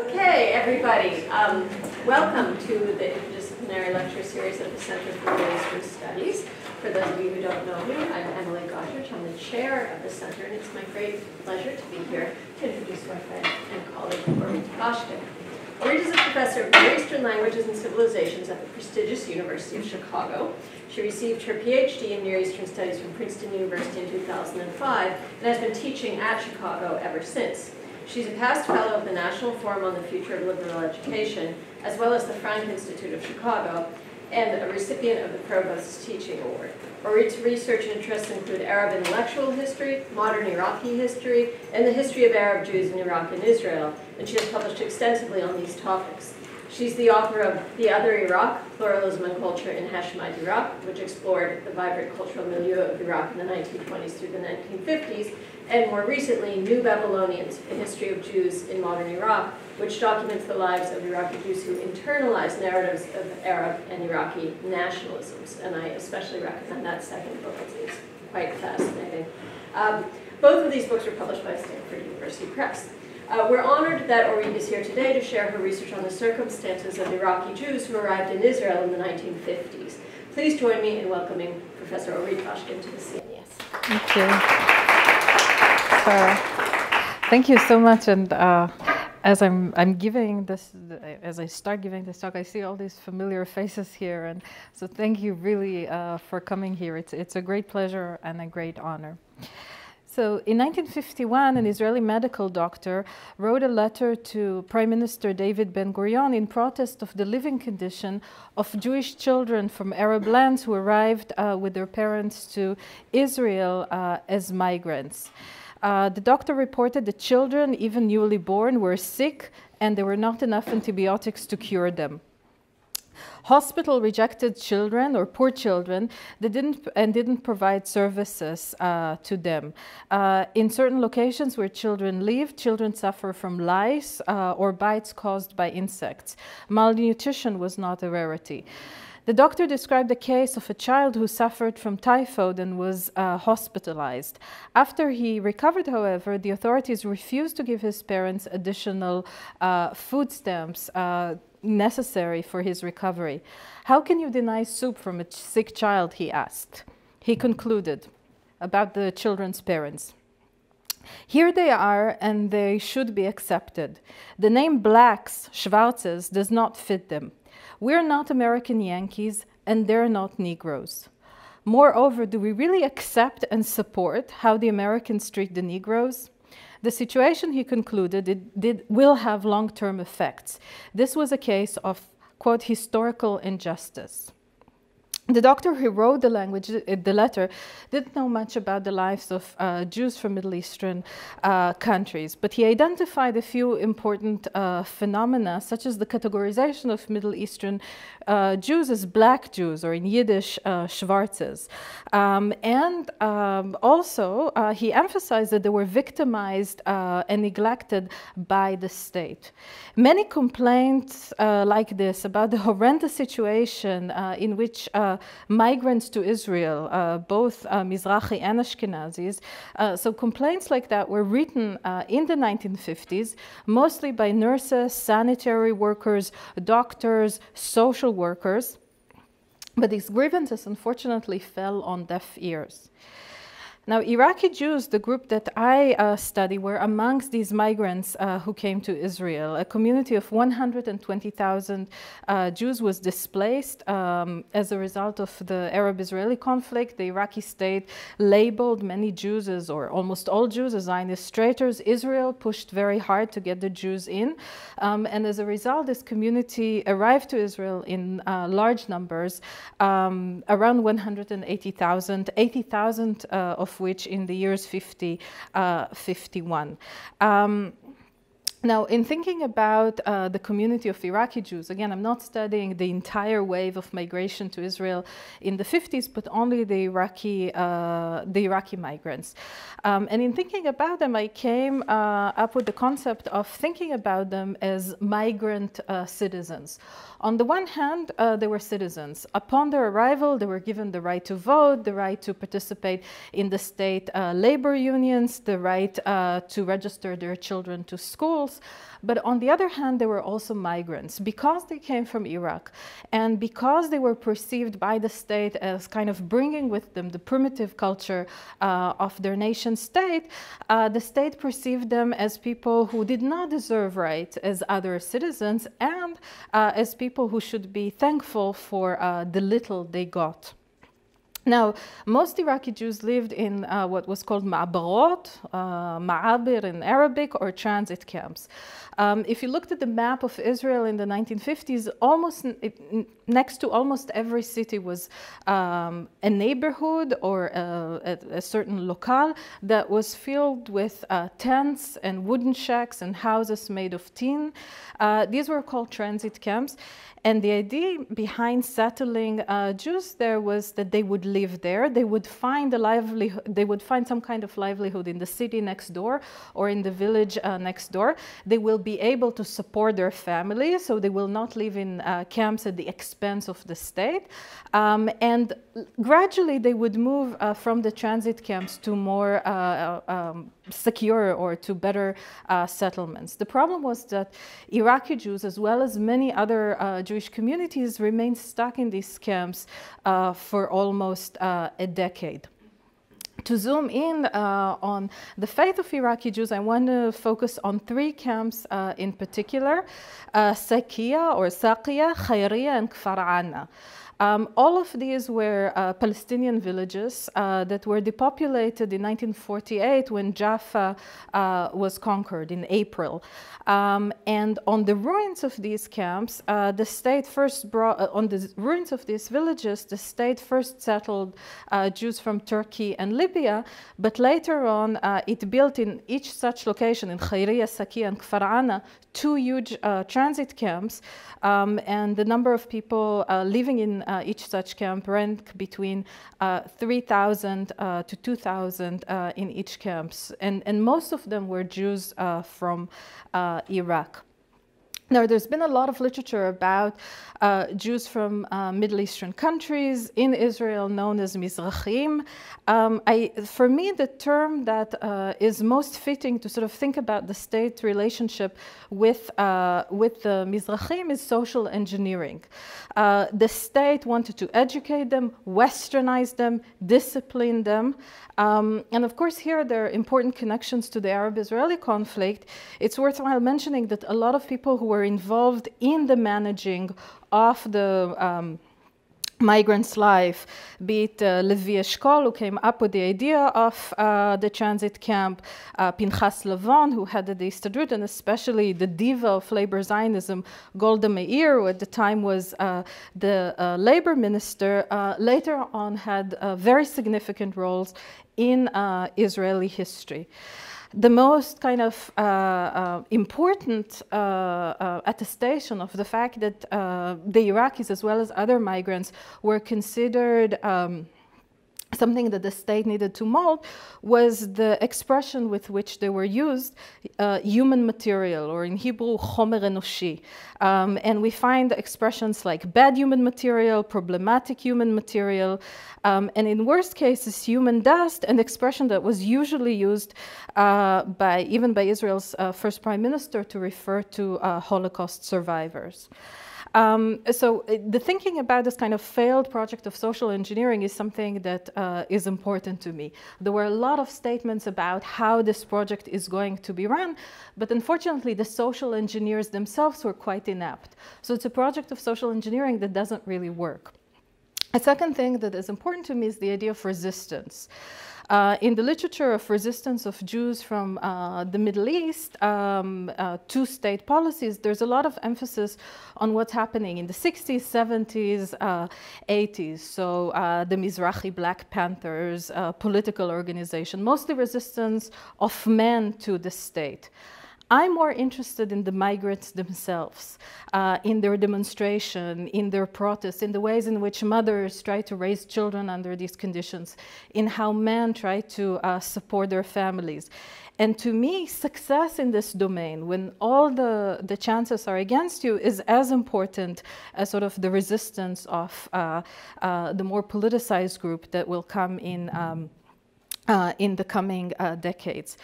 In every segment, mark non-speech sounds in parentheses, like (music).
Okay, everybody, um, welcome to the interdisciplinary lecture series at the Center for Eastern Studies. For those of you who don't know me, I'm Emily Gottreich. I'm the chair of the center, and it's my great pleasure to be here to introduce my friend and colleague, Orit Bashkin. Orit is a professor of Near Eastern Languages and Civilizations at the prestigious University of Chicago. She received her PhD in Near Eastern Studies from Princeton University in 2005 and has been teaching at Chicago ever since. She's a past fellow of the National Forum on the Future of Liberal Education, as well as the Franke Institute of Chicago, and a recipient of the Provost's Teaching Award. Orit's research interests include Arab intellectual history, modern Iraqi history, and the history of Arab Jews in Iraq and Israel, and she has published extensively on these topics. She's the author of The Other Iraq, Pluralism and Culture in Hashemite Iraq, which explored the vibrant cultural milieu of Iraq in the 1920s through the 1950s, and more recently, New Babylonians, A History of Jews in Modern Iraq, which documents the lives of Iraqi Jews who internalize narratives of Arab and Iraqi nationalisms. And I especially recommend that second book. It's quite fascinating. Um, both of these books were published by Stanford University Press. Uh, we're honored that Orit is here today to share her research on the circumstances of Iraqi Jews who arrived in Israel in the 1950s. Please join me in welcoming Professor Orit Bashkin to the CMES. Thank you. thank you so much. And uh, as I'm, I'm giving this, as I start giving this talk, I see all these familiar faces here. And so thank you really uh, for coming here. It's, it's a great pleasure and a great honor. So in 1951, an Israeli medical doctor wrote a letter to Prime Minister David Ben-Gurion in protest of the living condition of Jewish children from Arab lands who arrived uh, with their parents to Israel uh, as migrants. Uh, the doctor reported that children, even newly born, were sick and there were not enough antibiotics to cure them. Hospital rejected children or poor children that didn't and didn't provide services uh, to them. Uh, in certain locations where children live, children suffer from lice uh, or bites caused by insects. Malnutrition was not a rarity. The doctor described a case of a child who suffered from typhoid and was uh, hospitalized. After he recovered, however, the authorities refused to give his parents additional uh, food stamps uh, necessary for his recovery. How can you deny soup from a sick child? He asked. He concluded about the children's parents. Here they are, and they should be accepted. The name blacks, Schwarzes, does not fit them. We're not American Yankees, and they're not Negroes. Moreover, do we really accept and support how the Americans treat the Negroes? The situation, he concluded, it did, will have long-term effects. This was a case of, quote, historical injustice. The doctor who wrote the language, uh, the letter, didn't know much about the lives of uh, Jews from Middle Eastern uh, countries, but he identified a few important uh, phenomena, such as the categorization of Middle Eastern uh, Jews as black Jews, or in Yiddish, uh, Schwarzes. Um, and um, also, he emphasized that they were victimized and neglected by the state. Many complaints like this about the (laughs) horrendous situation in which migrants to Israel, uh, both uh, Mizrahi and Ashkenazis. Uh, so complaints like that were written in the 1950s, mostly by nurses, sanitary workers, doctors, social workers. But these grievances unfortunately fell on deaf ears. Now, Iraqi Jews, the group that I uh, study, were amongst these migrants uh, who came to Israel. A community of 120,000 uh, Jews was displaced um, as a result of the Arab-Israeli conflict. The Iraqi state labeled many Jews as, or almost all Jews, as Zionist traitors. Israel pushed very hard to get the Jews in. Um, and as a result, this community arrived to Israel in uh, large numbers, um, around 180,000, 80,000 uh, of which in the years 50, uh, 51. Um, now, in thinking about uh, the community of Iraqi Jews, again, I'm not studying the entire wave of migration to Israel in the 50s, but only the Iraqi, uh, the Iraqi migrants. Um, and in thinking about them, I came uh, up with the concept of thinking about them as migrant uh, citizens. On the one hand, uh, they were citizens. Upon their arrival, they were given the right to vote, the right to participate in the state uh, labor unions, the right to register their children to school. But on the other hand, they were also migrants because they came from Iraq and because they were perceived by the state as kind of bringing with them the primitive culture uh, of their nation state. Uh, the state perceived them as people who did not deserve rights as other citizens and uh, as people who should be thankful for uh, the little they got. Now, most Iraqi Jews lived in uh, what was called ma'abarot, uh, ma'abir in Arabic, or transit camps. Um, if you looked at the map of Israel in the 1950s, almost next to almost every city was um, a neighborhood or a, a, a, certain locale that was filled with uh, tents and wooden shacks and houses made of tin. Uh, these were called transit camps. And the idea behind settling uh, Jews there was that they would live there. They would find a livelihood. They would find some kind of livelihood in the city next door or in the village uh, next door. They will be able to support their family, so they will not live in uh, camps at the expense of the state. Um, and gradually, they would move uh, from the transit camps to more uh, um, secure or to better uh, settlements. The problem was that Iraqi Jews, as well as many other uh, Jewish communities, remained stuck in these camps uh, for almost uh, a decade. To zoom in uh, on the faith of Iraqi Jews, I want to focus on three camps uh, in particular, Sakia or Saqiya, Khairiya, and Kfar um, all of these were uh, Palestinian villages uh, that were depopulated in 1948 when Jaffa uh, was conquered in April. Um, and on the ruins of these camps, uh, the state first brought, uh, on the ruins of these villages, the state first settled uh, Jews from Turkey and Libya, but later on it built in each such location, in Khairiya, Sakia, and Kfar two huge transit camps, um, and the number of people living in each such camp rank between uh, 3,000 uh, to 2,000 in each camps. And, and most of them were Jews from Iraq. Now, there's been a lot of literature about uh, Jews from uh, Middle Eastern countries in Israel known as Mizrahim. Um, I, for me, the term that uh, is most fitting to sort of think about the state relationship with, uh, with the Mizrahim is social engineering. Uh, the state wanted to educate them, westernize them, discipline them. Um, and of course, here there are important connections to the Arab Israeli conflict. It's worthwhile mentioning that a lot of people who were involved in the managing of the um, migrants' life, be it uh, Levi Eshkol, who came up with the idea of uh, the transit camp, uh, Pinchas Lavon, who headed the Histadrut, and especially the diva of labor Zionism, Golda Meir, who at the time was uh, the uh, labor minister, uh, later on had uh, very significant roles in Israeli history the most kind of uh, uh, important uh, uh attestation of the fact that uh, the Iraqis, as well as other migrants, were considered um, something that the state needed to mold was the expression with which they were used, uh, human material, or in Hebrew, chomer enoshi. Um, and we find expressions like bad human material, problematic human material, um, and in worst cases, human dust, an expression that was usually used uh, by even by Israel's uh, first prime minister to refer to uh, Holocaust survivors. Um, so uh, the thinking about this kind of failed project of social engineering is something that uh, is important to me. There were a lot of statements about how this project is going to be run, but unfortunately the social engineers themselves were quite inept. So it's a project of social engineering that doesn't really work. A second thing that is important to me is the idea of resistance. Uh, in the literature of resistance of Jews from uh, the Middle East um, uh, to state policies, there's a lot of emphasis on what's happening in the 60s, 70s, 80s. Uh, so uh, the Mizrahi Black Panthers, uh, political organization, mostly resistance of men to the state. I'm more interested in the migrants themselves, uh, in their demonstration, in their protests, in the ways in which mothers try to raise children under these conditions, in how men try to uh, support their families. And to me, success in this domain, when all the, the chances are against you, is as important as sort of the resistance of uh, uh the more politicized group that will come in. Um, uh, in the coming uh, decades.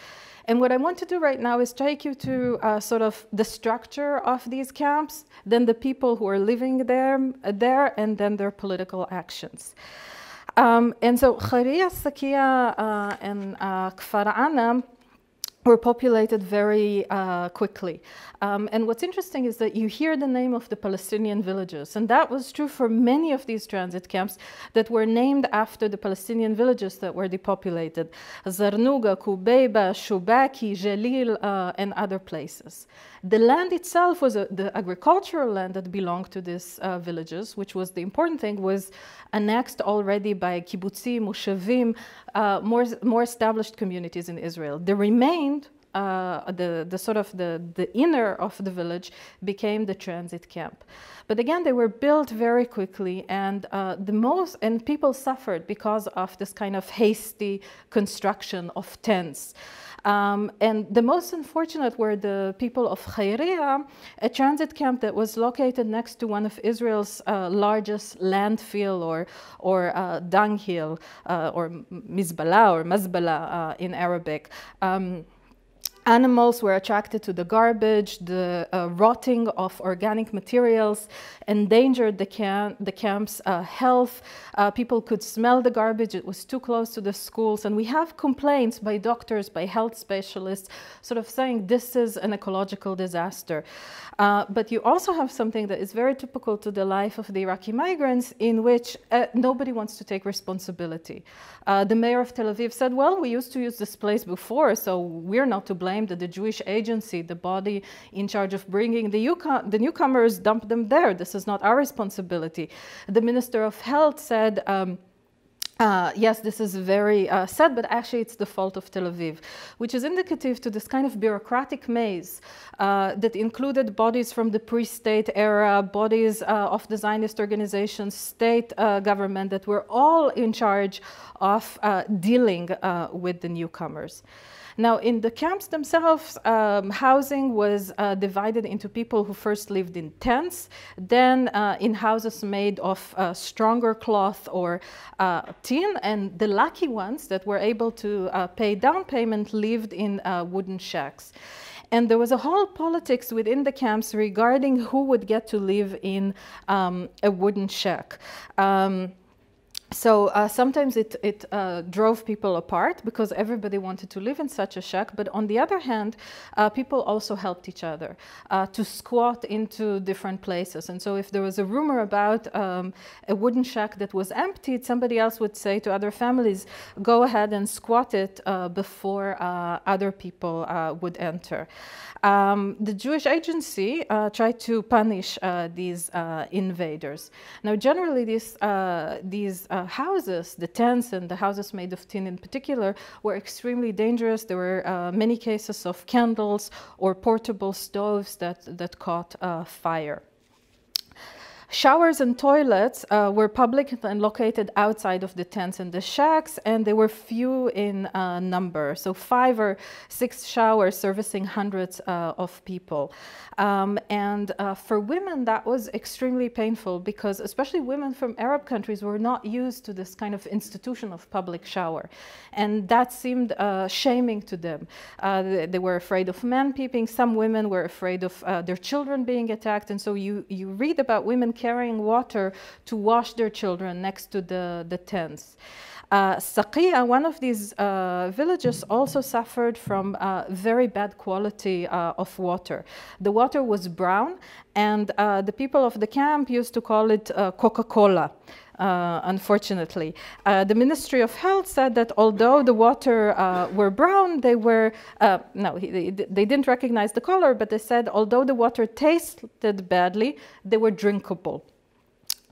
And what I want to do right now is take you to uh, sort of the structure of these camps, then the people who are living there, there and then their political actions. Um, and so Kharia, Sakia, uh, and uh, Kfar Ana were populated very uh, quickly. Um, and what's interesting is that you hear the name of the Palestinian villages, and that was true for many of these transit camps that were named after the Palestinian villages that were depopulated. Zarnuga, Kubeiba, Shubaki, Jalil, uh, and other places. The land itself was a, the agricultural land that belonged to these uh, villages, which was the important thing, was annexed already by kibbutzim, moshavim, uh, more, more established communities in Israel. The remained uh, the, the sort of the, the inner of the village became the transit camp. But again, they were built very quickly and uh, the most, and people suffered because of this kind of hasty construction of tents. Um, and the most unfortunate were the people of Khayriya, a transit camp that was located next to one of Israel's uh, largest landfill or, or uh, dunghill, uh, or mizbala or mazbala uh, in Arabic. Um, Animals were attracted to the garbage, the uh, rotting of organic materials endangered the, the camp's uh, health. Uh, people could smell the garbage, it was too close to the schools. And we have complaints by doctors, by health specialists, sort of saying this is an ecological disaster. Uh, but you also have something that is very typical to the life of the Iraqi migrants, in which uh, nobody wants to take responsibility. Uh, the mayor of Tel Aviv said, well, we used to use this place before, so we're not to blame that the Jewish agency, the body in charge of bringing the, the newcomers, dumped them there. This is not our responsibility. The Minister of Health said, um, uh, yes, this is very uh, sad, but actually it's the fault of Tel Aviv, which is indicative to this kind of bureaucratic maze uh, that included bodies from the pre-state era, bodies uh, of the Zionist organizations, state uh, government that were all in charge of uh, dealing with the newcomers. Now, in the camps themselves, um, housing was uh, divided into people who first lived in tents, then uh, in houses made of uh, stronger cloth or uh, tin, and the lucky ones that were able to uh, pay down payment lived in uh, wooden shacks. And there was a whole politics within the camps regarding who would get to live in um, a wooden shack. Um, so uh, sometimes it, it uh, drove people apart because everybody wanted to live in such a shack. But on the other hand, uh, people also helped each other uh, to squat into different places. And so if there was a rumor about um, a wooden shack that was emptied, somebody else would say to other families, go ahead and squat it uh, before uh, other people would enter. Um, the Jewish agency tried to punish these invaders. Now, generally, these, these uh, houses, the tents and the houses made of tin in particular, were extremely dangerous. There were uh, many cases of candles or portable stoves that, that caught uh, fire. Showers and toilets uh, were public and located outside of the tents and the shacks, and they were few in uh, number. So five or six showers servicing hundreds uh, of people. Um, and uh, for women, that was extremely painful because especially women from Arab countries were not used to this kind of institution of public shower. And that seemed uh, shaming to them. Uh, they, they, were afraid of men peeping. Some women were afraid of their children being attacked. And so you, you read about women carrying water to wash their children next to the, the tents. Uh, Saqiya, one of these uh, villages, also suffered from uh, very bad quality uh, of water. The water was brown, and uh, the people of the camp used to call it uh, Coca-Cola. Uh, unfortunately. Uh, the Ministry of Health said that although the water uh, were brown, they were, no, they, they didn't recognize the color, but they said although the water tasted badly, they were drinkable.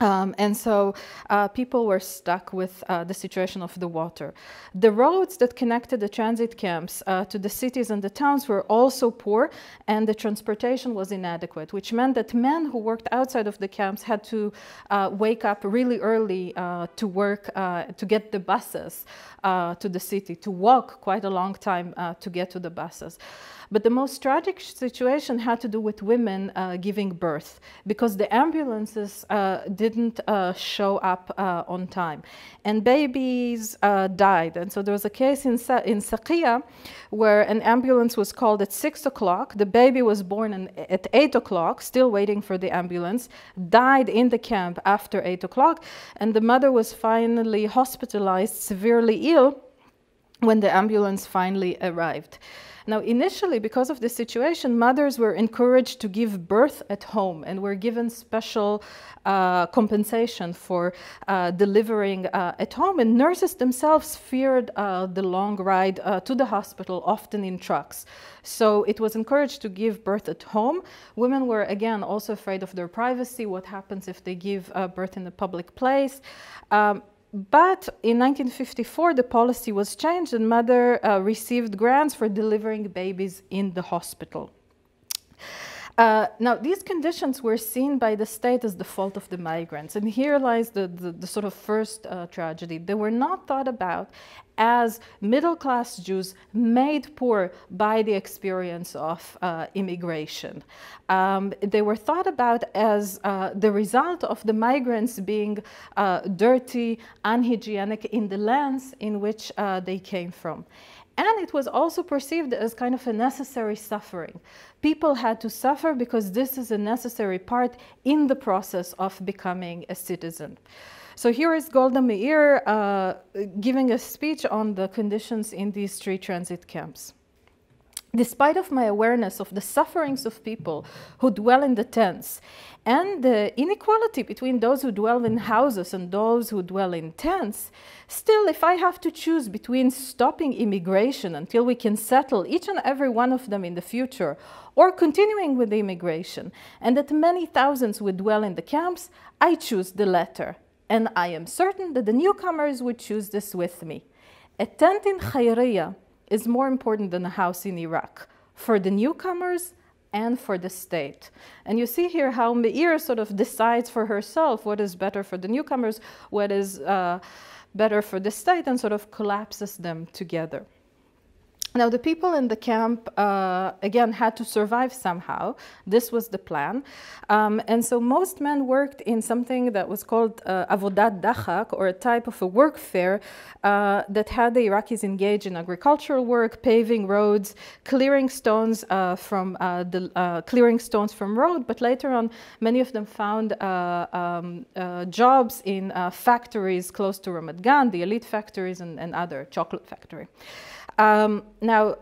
Um, and so uh, people were stuck with uh, the situation of the water. The roads that connected the transit camps uh, to the cities and the towns were also poor, and the transportation was inadequate, which meant that men who worked outside of the camps had to uh, wake up really early uh, to work, uh, to get the buses to the city, to walk quite a long time to get to the buses. But the most tragic situation had to do with women giving birth because the ambulances didn't uh, show up uh, on time. And babies uh, died. And so there was a case in, Sa- in Saqiya where an ambulance was called at 6 o'clock. The baby was born in, at 8 o'clock, still waiting for the ambulance, died in the camp after 8 o'clock. And the mother was finally hospitalized, severely ill when the ambulance finally arrived. Now, initially, because of this situation, mothers were encouraged to give birth at home and were given special uh, compensation for uh, delivering uh, at home. And nurses themselves feared uh, the long ride uh, to the hospital, often in trucks. So it was encouraged to give birth at home. Women were, again, also afraid of their privacy. What happens if they give birth in a public place? Um, but in 1954, the policy was changed and mother uh, received grants for delivering babies in the hospital. Uh, now, these conditions were seen by the state as the fault of the migrants. And here lies the, the, the sort of first uh, tragedy. They were not thought about as middle class Jews made poor by the experience of uh, immigration. Um, they were thought about as uh, the result of the migrants being uh, dirty, unhygienic in the lands in which uh, they came from. And it was also perceived as kind of a necessary suffering. People had to suffer because this is a necessary part in the process of becoming a citizen. So here is Golda Meir uh, giving a speech on the conditions in these street transit camps. Despite of my awareness of the sufferings of people who dwell in the tents and the inequality between those who dwell in houses and those who dwell in tents, still, if I have to choose between stopping immigration until we can settle each and every one of them in the future, or continuing with the immigration, and that many thousands would dwell in the camps, I choose the latter. And I am certain that the newcomers would choose this with me. A tent in Khairiyah is more important than a house in Iraq for the newcomers and for the state. And you see here how Meir sort of decides for herself what is better for the newcomers, what is uh, better for the state, and sort of collapses them together. Now, the people in the camp, uh, again, had to survive somehow. This was the plan. Um, and so most men worked in something that was called uh, avodat dachak, or a type of a work fair uh, that had the Iraqis engage in agricultural work, paving roads, clearing stones uh, from uh, the uh, clearing stones from road. But later on, many of them found um, jobs in factories close to Ramat Gan, the elite factories, and, and other chocolate factory. Um, now,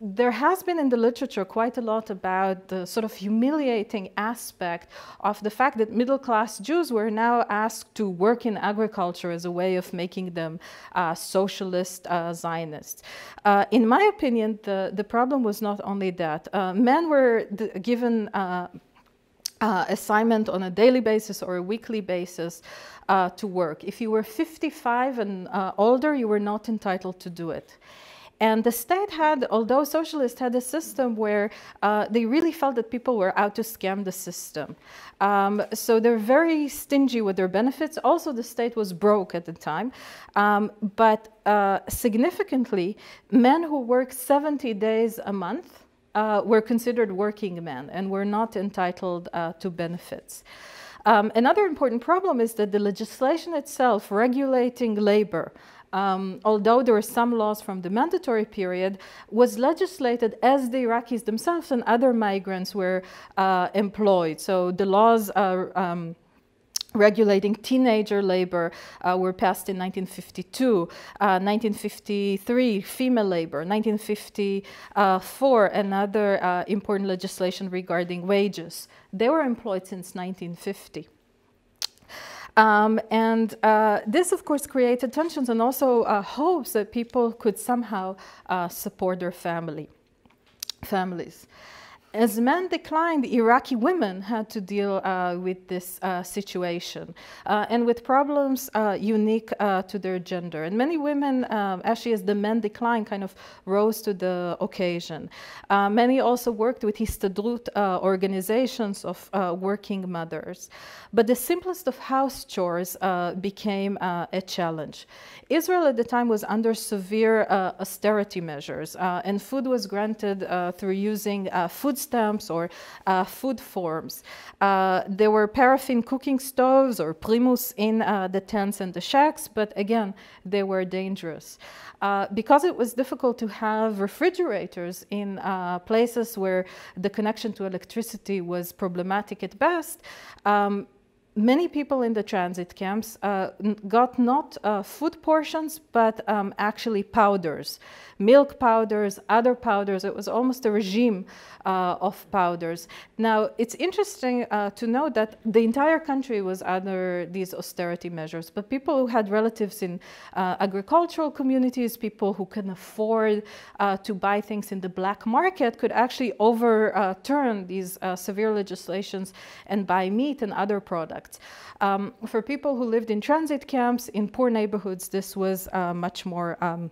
there has been in the literature quite a lot about the sort of humiliating aspect of the fact that middle class Jews were now asked to work in agriculture as a way of making them uh, socialist uh, Zionists. Uh, in my opinion, the, the problem was not only that. Uh, men were given uh, uh, assignment on a daily basis or a weekly basis to work. If you were 55 and older, you were not entitled to do it. And the state had, although socialists had a system where uh, they really felt that people were out to scam the system. Um, so they're very stingy with their benefits. Also, the state was broke at the time. Um, but uh, significantly, men who work 70 days a month uh, were considered working men and were not entitled uh, to benefits. Um, another important problem is that the legislation itself regulating labor um, although there were some laws from the mandatory period, was legislated as the Iraqis themselves and other migrants were uh, employed. So the laws are. Um, regulating teenager labor uh, were passed in 1952, uh, 1953 female labor, 1954 another uh, important legislation regarding wages. They were employed since 1950. Um, and uh, this, of course, created tensions and also uh, hopes that people could somehow uh, support their family, families. As men declined, Iraqi women had to deal uh, with this uh, situation uh, and with problems uh, unique uh, to their gender. And many women, um, actually, as the men declined, kind of rose to the occasion. Uh, many also worked with Histadrut organizations of working mothers. But the simplest of house chores became a challenge. Israel at the time was under severe austerity measures, and food was granted through using food stamps or uh, food forms. Uh, there were paraffin cooking stoves or primus in uh, the tents and the shacks, but again, they were dangerous. Uh, because it was difficult to have refrigerators in uh, places where the connection to electricity was problematic at best, um, many people in the transit camps uh, got not uh, food portions, but um, actually powders, milk powders, other powders. It was almost a regime uh, of powders. Now, it's interesting uh, to note that the entire country was under these austerity measures, but people who had relatives in uh, agricultural communities, people who can afford uh, to buy things in the black market could actually overturn these severe legislations and buy meat and other products products. Um, for people who lived in transit camps in poor neighborhoods, this was uh, much more um,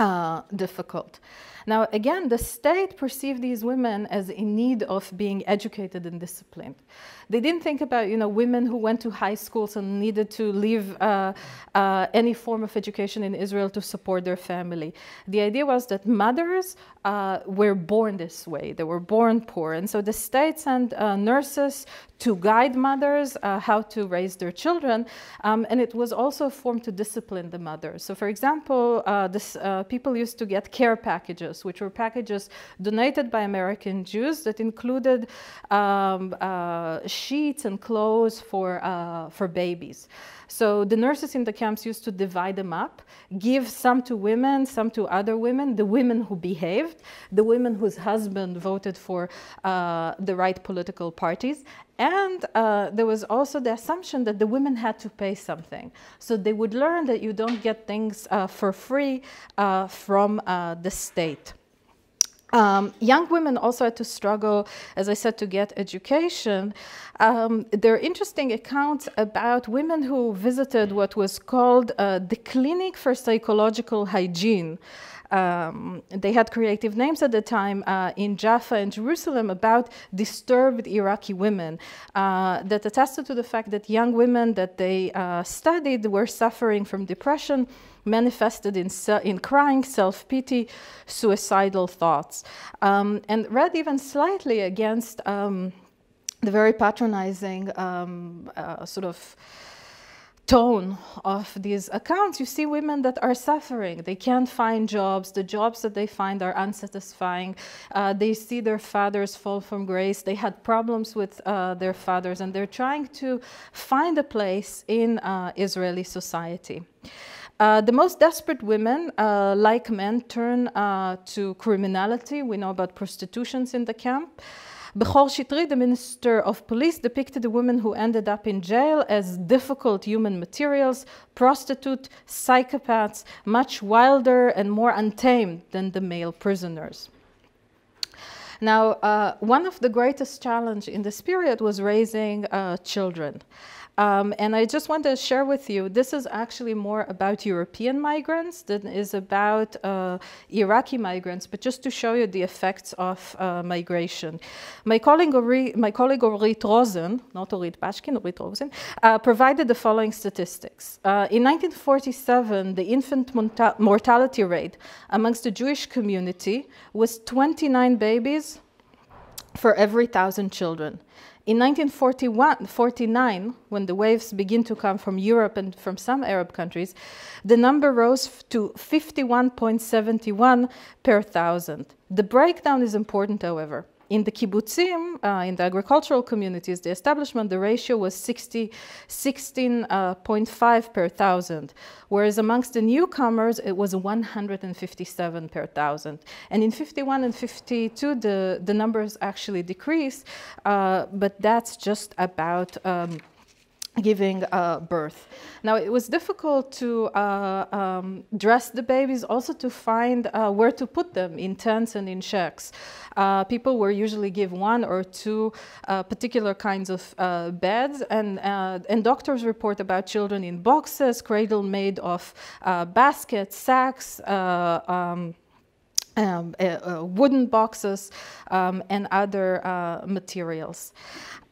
uh, difficult. Now, again, the state perceived these women as in need of being educated and disciplined. They didn't think about, you know, women who went to high schools and needed to leave uh, uh, any form of education in Israel to support their family. The idea was that mothers uh, were born this way. They were born poor. And so the state sent uh, nurses to guide mothers uh, how to raise their children. Um, and it was also a form to discipline the mothers. So, for example, uh, this, people used to get care packages which were packages donated by American Jews that included um, sheets and clothes for, uh, for babies. So the nurses in the camps used to divide them up, give some to women, some to other women, the women who behaved, the women whose husband voted for uh, the right political parties. And uh, there was also the assumption that the women had to pay something. So they would learn that you don't get things uh, for free uh, from uh, the state. Um, young women also had to struggle, as I said, to get education. Um, there are interesting accounts about women who visited what was called uh, the Clinic for Psychological Hygiene. Um, they had creative names at the time uh, in Jaffa and Jerusalem about disturbed Iraqi women uh, that attested to the fact that young women that they uh, studied were suffering from depression manifested in, in crying, self pity, suicidal thoughts, um, and read even slightly against um, the very patronizing um, uh, sort of tone of these accounts, you see women that are suffering. They can't find jobs. The jobs that they find are unsatisfying. Uh, they see their fathers fall from grace. They had problems with uh, their fathers, and they're trying to find a place in uh, Israeli society. Uh, the most desperate women, uh, like men, turn uh, to criminality. We know about prostitutions in the camp. Bechor Shitrit, the minister of police, depicted the women who ended up in jail as difficult human materials, prostitute, psychopaths, much wilder and more untamed than the male prisoners. Now, uh, one of the greatest challenges in this period was raising uh, children. Um, and I just want to share with you, this is actually more about European migrants than is about uh, Iraqi migrants, but just to show you the effects of uh, migration. My colleague, my colleague Orit Rosen, not Orit Bashkin, Orit Rosen, uh, provided the following statistics. Uh, in 1947, the infant mortality rate amongst the Jewish community was 29 babies for every thousand children. In 1949, when the waves begin to come from Europe and from some Arab countries, the number rose to 51.71 per thousand. The breakdown is important, however. In the kibbutzim, uh, in the agricultural communities, the establishment, the ratio was 60, 16.5 uh, per thousand, whereas amongst the newcomers, it was 157 per thousand. And in 51 and 52, the, the numbers actually decreased, uh, but that's just about um, giving uh, birth. Now, it was difficult to uh, um, dress the babies, also to find uh, where to put them in tents and in shacks. Uh, people were usually give one or two uh, particular kinds of uh, beds, and, and doctors report about children in boxes, cradle made of baskets, sacks, um, um, uh, wooden boxes um, and other uh, materials.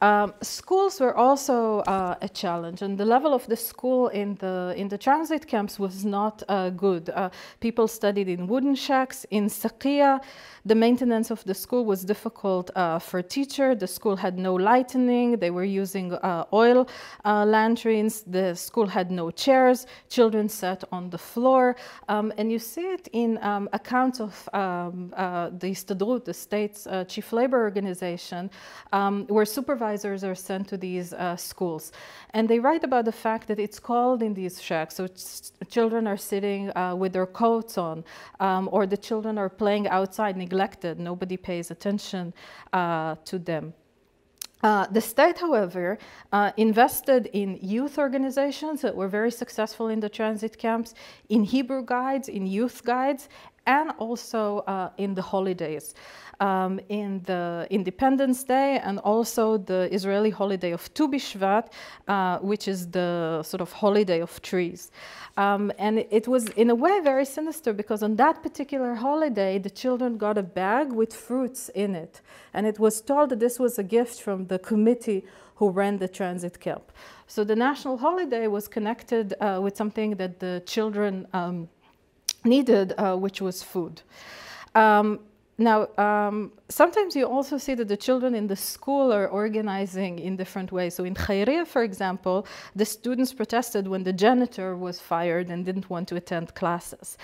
Um, schools were also uh, a challenge, and the level of the school in the in the transit camps was not uh, good. Uh, people studied in wooden shacks. In Saqiya, the maintenance of the school was difficult uh, for teacher. The school had no lighting. They were using uh, oil uh, lanterns. The school had no chairs. Children sat on the floor, um, and you see it in um, accounts of um, the Histadrut, the state's chief labor organization, um, where supervisors are sent to these uh, schools. And they write about the fact that it's cold in these shacks. So children are sitting uh, with their coats on, um, or the children are playing outside, neglected. Nobody pays attention uh, to them. Uh, the state, however, uh, invested in youth organizations that were very successful in the transit camps, in Hebrew guides, in youth guides, and also uh, in the holidays um, in the Independence Day and also the Israeli holiday of Tu B'Shvat, uh, which is the sort of holiday of trees. Um, and it was in a way very sinister because on that particular holiday, the children got a bag with fruits in it. And it was told that this was a gift from the committee who ran the transit camp. So the national holiday was connected uh, with something that the children um, needed, uh, which was food. Um, now, um, sometimes you also see that the children in the school are organizing in different ways. So in Khayriya, for example, the students protested when the janitor was fired and didn't want to attend classes.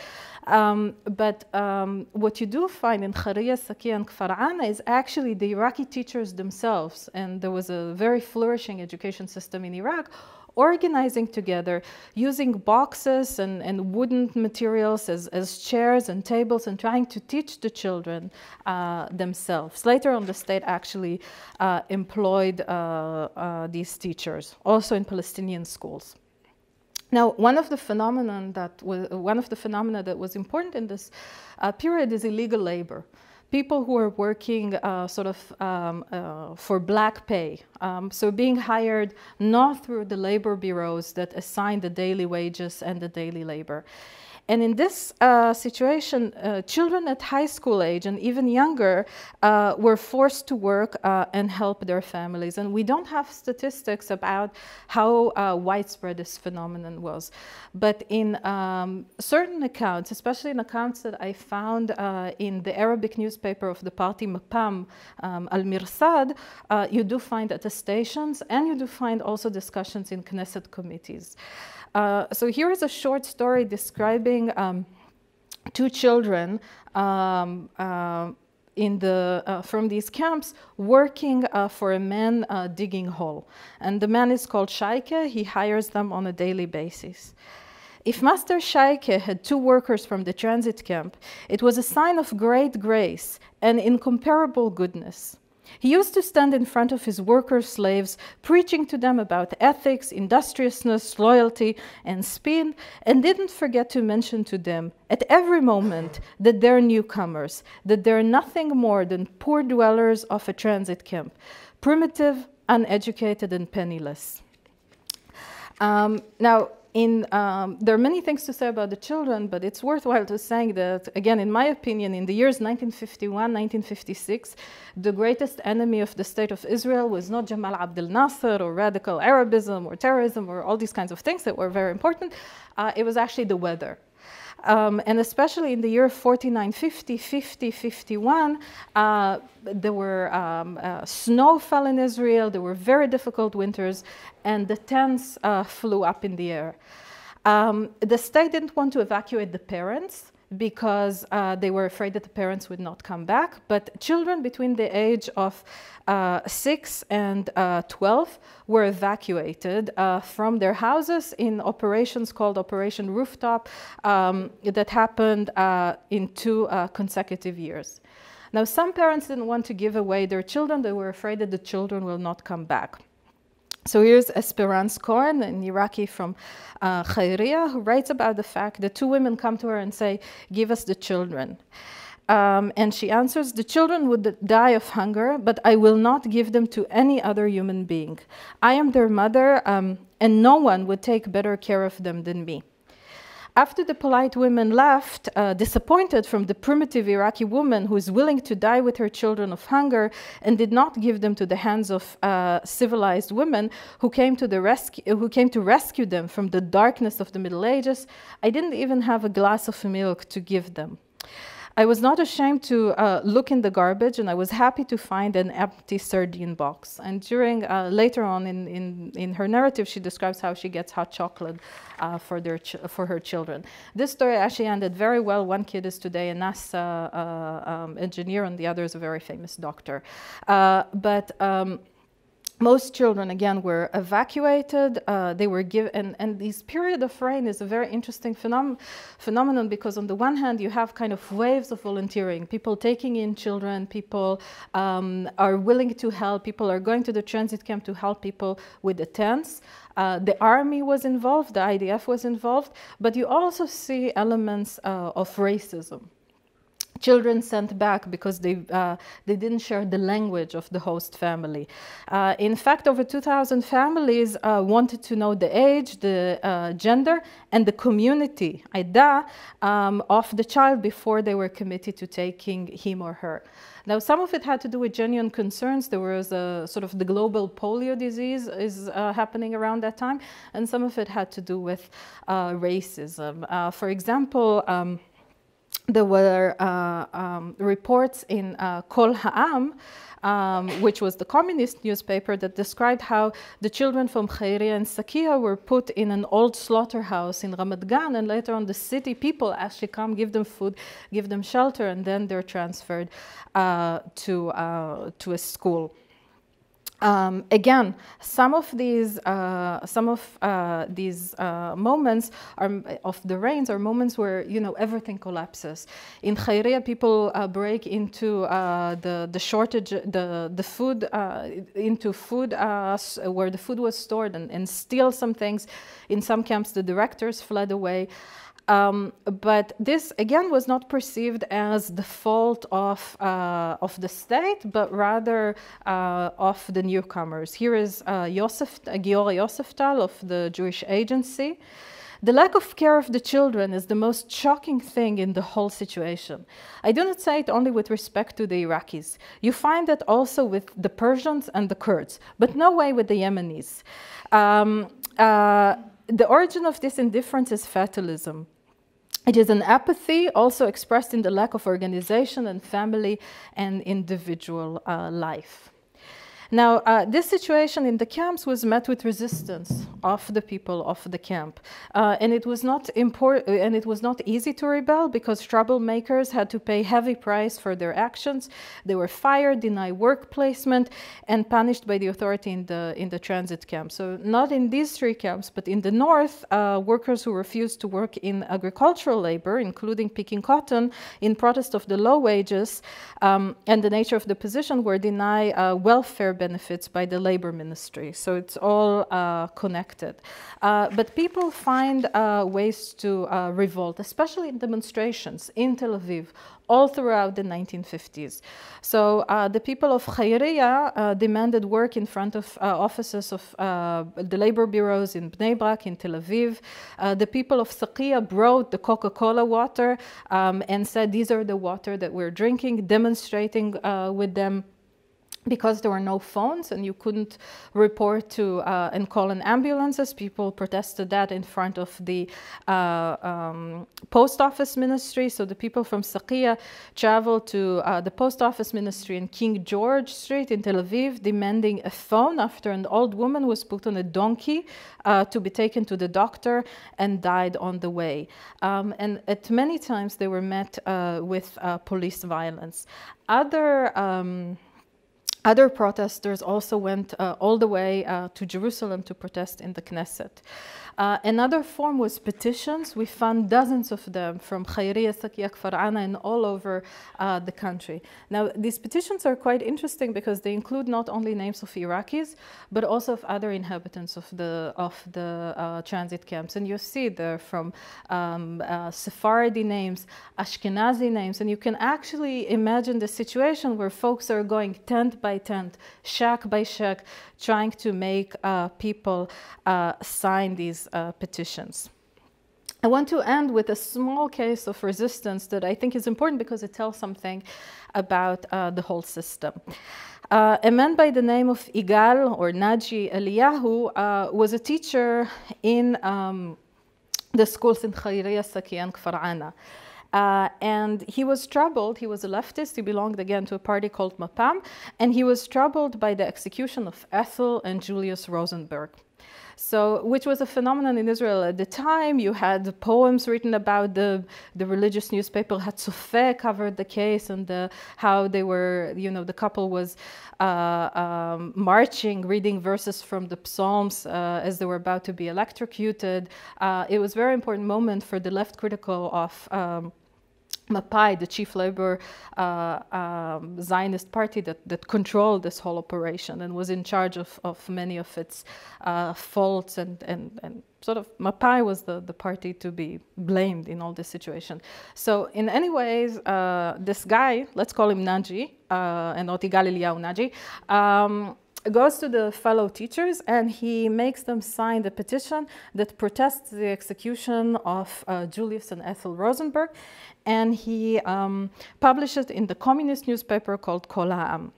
Um, but um, what you do find in Khayriya, Saqiya, and Kfar is actually the Iraqi teachers themselves. And there was a very flourishing education system in Iraq organizing together using boxes and, and wooden materials as, as chairs and tables and trying to teach the children uh, themselves. Later on, the state actually uh, employed uh, uh these teachers, also in Palestinian schools. Now, one of the phenomena that was one of the phenomena that was important in this uh, period is illegal labor people who are working uh, sort of um, uh, for black pay. Um, so being hired not through the labor bureaus that assign the daily wages and the daily labor. And in this uh, situation, uh, children at high school age and even younger uh, were forced to work uh, and help their families. And we don't have statistics about how uh, widespread this phenomenon was. But in um, certain accounts, especially in accounts that I found uh, in the Arabic newspaper of the party Mapam, um, Al Mirsad, you do find attestations and you do find also discussions in Knesset committees. Uh, so here is a short story describing um, two children um, uh, in the, uh, from these camps working uh, for a man uh, digging hole. And the man is called Shaike. He hires them on a daily basis. If Master Shaike had two workers from the transit camp, it was a sign of great grace and incomparable goodness. He used to stand in front of his worker slaves, preaching to them about ethics, industriousness, loyalty, and speed, and didn't forget to mention to them at every moment that they're newcomers, that they're nothing more than poor dwellers of a transit camp, primitive, uneducated, and penniless. Um, now, in, um, there are many things to say about the children, but it's worthwhile to say that, again, in my opinion, in the years 1951, 1956, the greatest enemy of the state of Israel was not Jamal Abdel Nasser or radical Arabism or terrorism or all these kinds of things that were very important. Uh, it was actually the weather. Um, and especially in the year 4950, 50, 51, uh, there were um, uh, snow fell in Israel, there were very difficult winters, and the tents uh, flew up in the air. Um, the state didn't want to evacuate the parents, because uh, they were afraid that the parents would not come back. But children between the age of uh, 6 and uh, 12 were evacuated uh, from their houses in operations called Operation Rooftop um, that happened uh, in two uh, consecutive years. Now, some parents didn't want to give away their children. They were afraid that the children will not come back. So here's Esperance Cohen, an Iraqi from uh, Khayriya, who writes about the fact that two women come to her and say, Give us the children. Um, and she answers, The children would die of hunger, but I will not give them to any other human being. I am their mother, um, and no one would take better care of them than me. After the polite women left, uh, disappointed from the primitive Iraqi woman who is willing to die with her children of hunger and did not give them to the hands of uh, civilized women who came to the who came to rescue them from the darkness of the Middle Ages, I didn't even have a glass of milk to give them. I was not ashamed to uh, look in the garbage, and I was happy to find an empty sardine box. And during uh, later on in, in, in her narrative, she describes how she gets hot chocolate uh, for their for her children. This story actually ended very well. One kid is today a NASA uh, um, engineer, and the other is a very famous doctor. Uh, but um, most children again were evacuated uh, they were given and, and this period of rain is a very interesting phenom phenomenon because on the one hand you have kind of waves of volunteering people taking in children people um, are willing to help people are going to the transit camp to help people with the tents. Uh, the army was involved the idf was involved but you also see elements uh, of racism children sent back because they, uh, they didn't share the language of the host family. Uh, in fact, over 2,000 families uh, wanted to know the age, the uh, gender, and the community, Aida, um, of the child before they were committed to taking him or her. Now, some of it had to do with genuine concerns. There was a sort of the global polio disease is uh, happening around that time, and some of it had to do with uh, racism. for example, um, there were uh, um, reports in uh, Kol Ha'am, um, which was the communist newspaper that described how the children from Khayriya and Sakia were put in an old slaughterhouse in Ramat Gan, and later on the city people actually come, give them food, give them shelter, and then they're transferred uh, to, uh, to a school. Um, again, some of these, uh, some of uh, these uh, moments are, of the rains are moments where you know everything collapses. In Khayriya, people uh, break into uh, the the shortage, the the food uh, into food where the food was stored and, and steal some things. In some camps, the directors fled away. Um, but this again was not perceived as the fault of, uh, of the state, but rather uh, of the newcomers. Here is uh, Yosef, Giora Yoseftal of the Jewish Agency. The lack of care of the children is the most shocking thing in the whole situation. I do not say it only with respect to the Iraqis. You find that also with the Persians and the Kurds, but no way with the Yemenis. Um, uh, the origin of this indifference is fatalism. It is an apathy also expressed in the lack of organization and family and individual uh, life. Now, uh, this situation in the camps was met with resistance of the people of the camp, uh, and it was not import- and it was not easy to rebel because troublemakers had to pay heavy price for their actions. They were fired, denied work placement, and punished by the authority in the in the transit camp. So, not in these three camps, but in the north, uh, workers who refused to work in agricultural labor, including picking cotton, in protest of the low wages um, and the nature of the position, were denied uh, welfare benefits by the labor ministry. So it's all uh, connected. Uh, but people find uh, ways to uh, revolt, especially in demonstrations in Tel Aviv, all throughout the 1950s. So uh, the people of Khayriya uh, demanded work in front of offices of the labor bureaus in Bnei Brak, in Tel Aviv. the people of Saqiya brought the Coca-Cola water um, and said, these are the water that we're drinking, demonstrating with them because there were no phones and you couldn't report to uh, and call an ambulances, people protested that in front of the uh, um, post office ministry. So the people from Saqiya traveled to uh, the post office ministry in King George Street in Tel Aviv, demanding a phone after an old woman was put on a donkey uh, to be taken to the doctor and died on the way. Um, and at many times they were met uh, with uh, police violence. Other um, other protesters also went uh, all the way uh, to Jerusalem to protest in the Knesset. Uh, another form was petitions. We found dozens of them from Khayriya, Sakia, Kfarana, and all over uh, the country. Now, these petitions are quite interesting because they include not only names of Iraqis, but also of other inhabitants of the, of the uh, transit camps. And you see there from um, uh, Sephardi names, Ashkenazi names, and you can actually imagine the situation where folks are going tent by tent, shack by shack, trying to make uh, people sign these uh, petitions. I want to end with a small case of resistance that I think is important because it tells something about uh, the whole system. Uh, a man by the name of Igal or Naji Eliyahu uh, was a teacher in um, the schools in Khayriya, Saki, and Kfar'ana. Uh, and he was troubled, he was a leftist, he belonged again to a party called Mapam, and he was troubled by the execution of Ethel and Julius Rosenberg. So, which was a phenomenon in Israel at the time. You had poems written about the, the religious newspaper Hatzofeh covered the case and the, how they were, you know, the couple was uh, um, marching, reading verses from the Psalms uh, as they were about to be electrocuted. Uh, it was a very important moment for the left critical of. Um, Mapai, the chief labor uh, um, Zionist party that, that controlled this whole operation and was in charge of, of many of its uh, faults and, and, and sort of Mapai was the, the party to be blamed in all this situation. So in any ways, uh, this guy, let's call him Naji, uh, and Otigal Eliyahu Naji, um, goes to the fellow teachers and he makes them sign the petition that protests the execution of uh, Julius and Ethel Rosenberg and he um, published it in the communist newspaper called Kol Ha'am.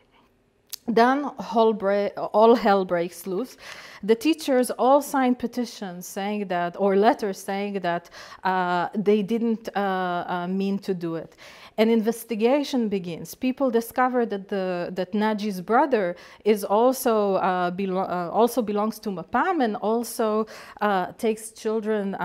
Then all hell breaks loose. The teachers all signed petitions saying that, or letters saying that uh, they didn't uh, uh, mean to do it. An investigation begins. People discover that the that Naji's brother is also uh, belo uh, also belongs to Mapam and also uh, takes children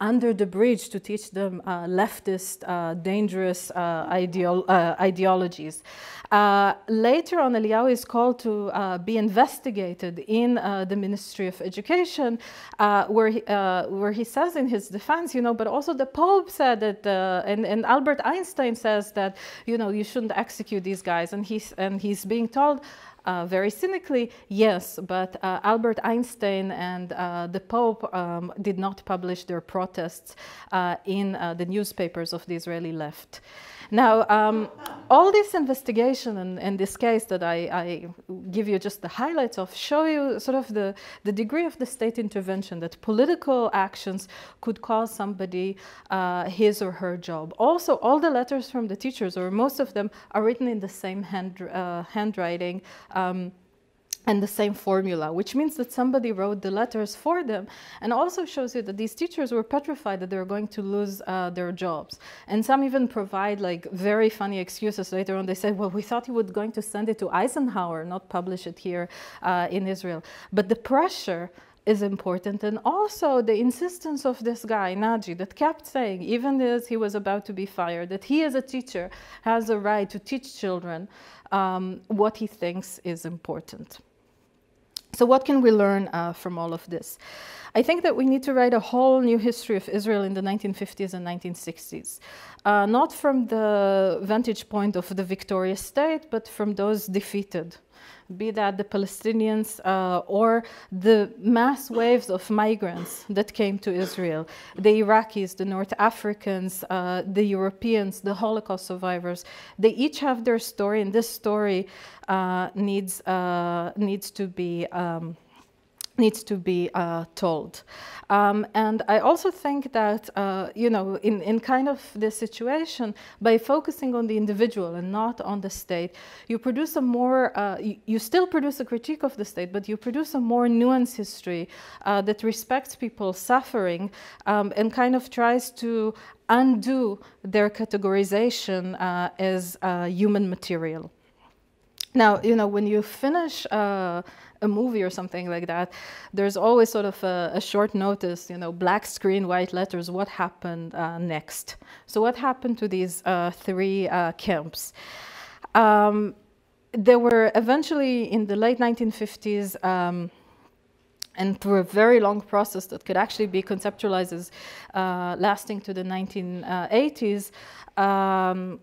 under the bridge to teach them leftist, dangerous ideol ideologies. Later on, Eliyahu is called to be investigated in the Ministry of Education, uh, where, he, uh, where he says in his defense, you know, but also the Pope said that, uh, and, and Albert Einstein says that, you know, you shouldn't execute these guys. And he's, and he's being told, uh, very cynically, yes, but uh, Albert Einstein and uh, the Pope um, did not publish their protests in the newspapers of the Israeli left. Now, um, all this investigation and, and, this case that I, I, give you just the highlights of show you sort of the, the degree of the state intervention that political actions could cause somebody uh, his or her job. Also, all the letters from the teachers, or most of them, are written in the same hand, uh, handwriting. Um, and the same formula, which means that somebody wrote the letters for them and also shows you that these teachers were petrified that they were going to lose uh, their jobs. And some even provide like very funny excuses later on. They said, well, we thought you were going to send it to Eisenhower, not publish it here uh, in Israel. But the pressure is important and also the insistence of this guy Naji that kept saying even as he was about to be fired that he as a teacher has a right to teach children um, what he thinks is important. So what can we learn uh, from all of this? I think that we need to write a whole new history of Israel in the 1950s and 1960s. Uh, not from the vantage point of the victorious state, but from those defeated be that the Palestinians uh, or the mass waves of migrants that came to Israel, the Iraqis, the North Africans, uh, the Europeans, the Holocaust survivors. They each have their story, and this story uh, needs, needs to be um, needs to be uh, told. Um, and I also think that, uh, you know, in, in kind of this situation, by focusing on the individual and not on the state, you produce a more, uh, you, you, still produce a critique of the state, but you produce a more nuanced history uh, that respects people's suffering um, and kind of tries to undo their categorization uh, as uh, human material. Now, you know, when you finish a movie or something like that, there's always sort of a, a short notice, you know, black screen, white letters, what happened uh, next. So what happened to these uh, three uh, camps? Um, there were eventually, in the late 1950s, um, and through a very long process that could actually be conceptualized as uh, lasting to the 1980s, um,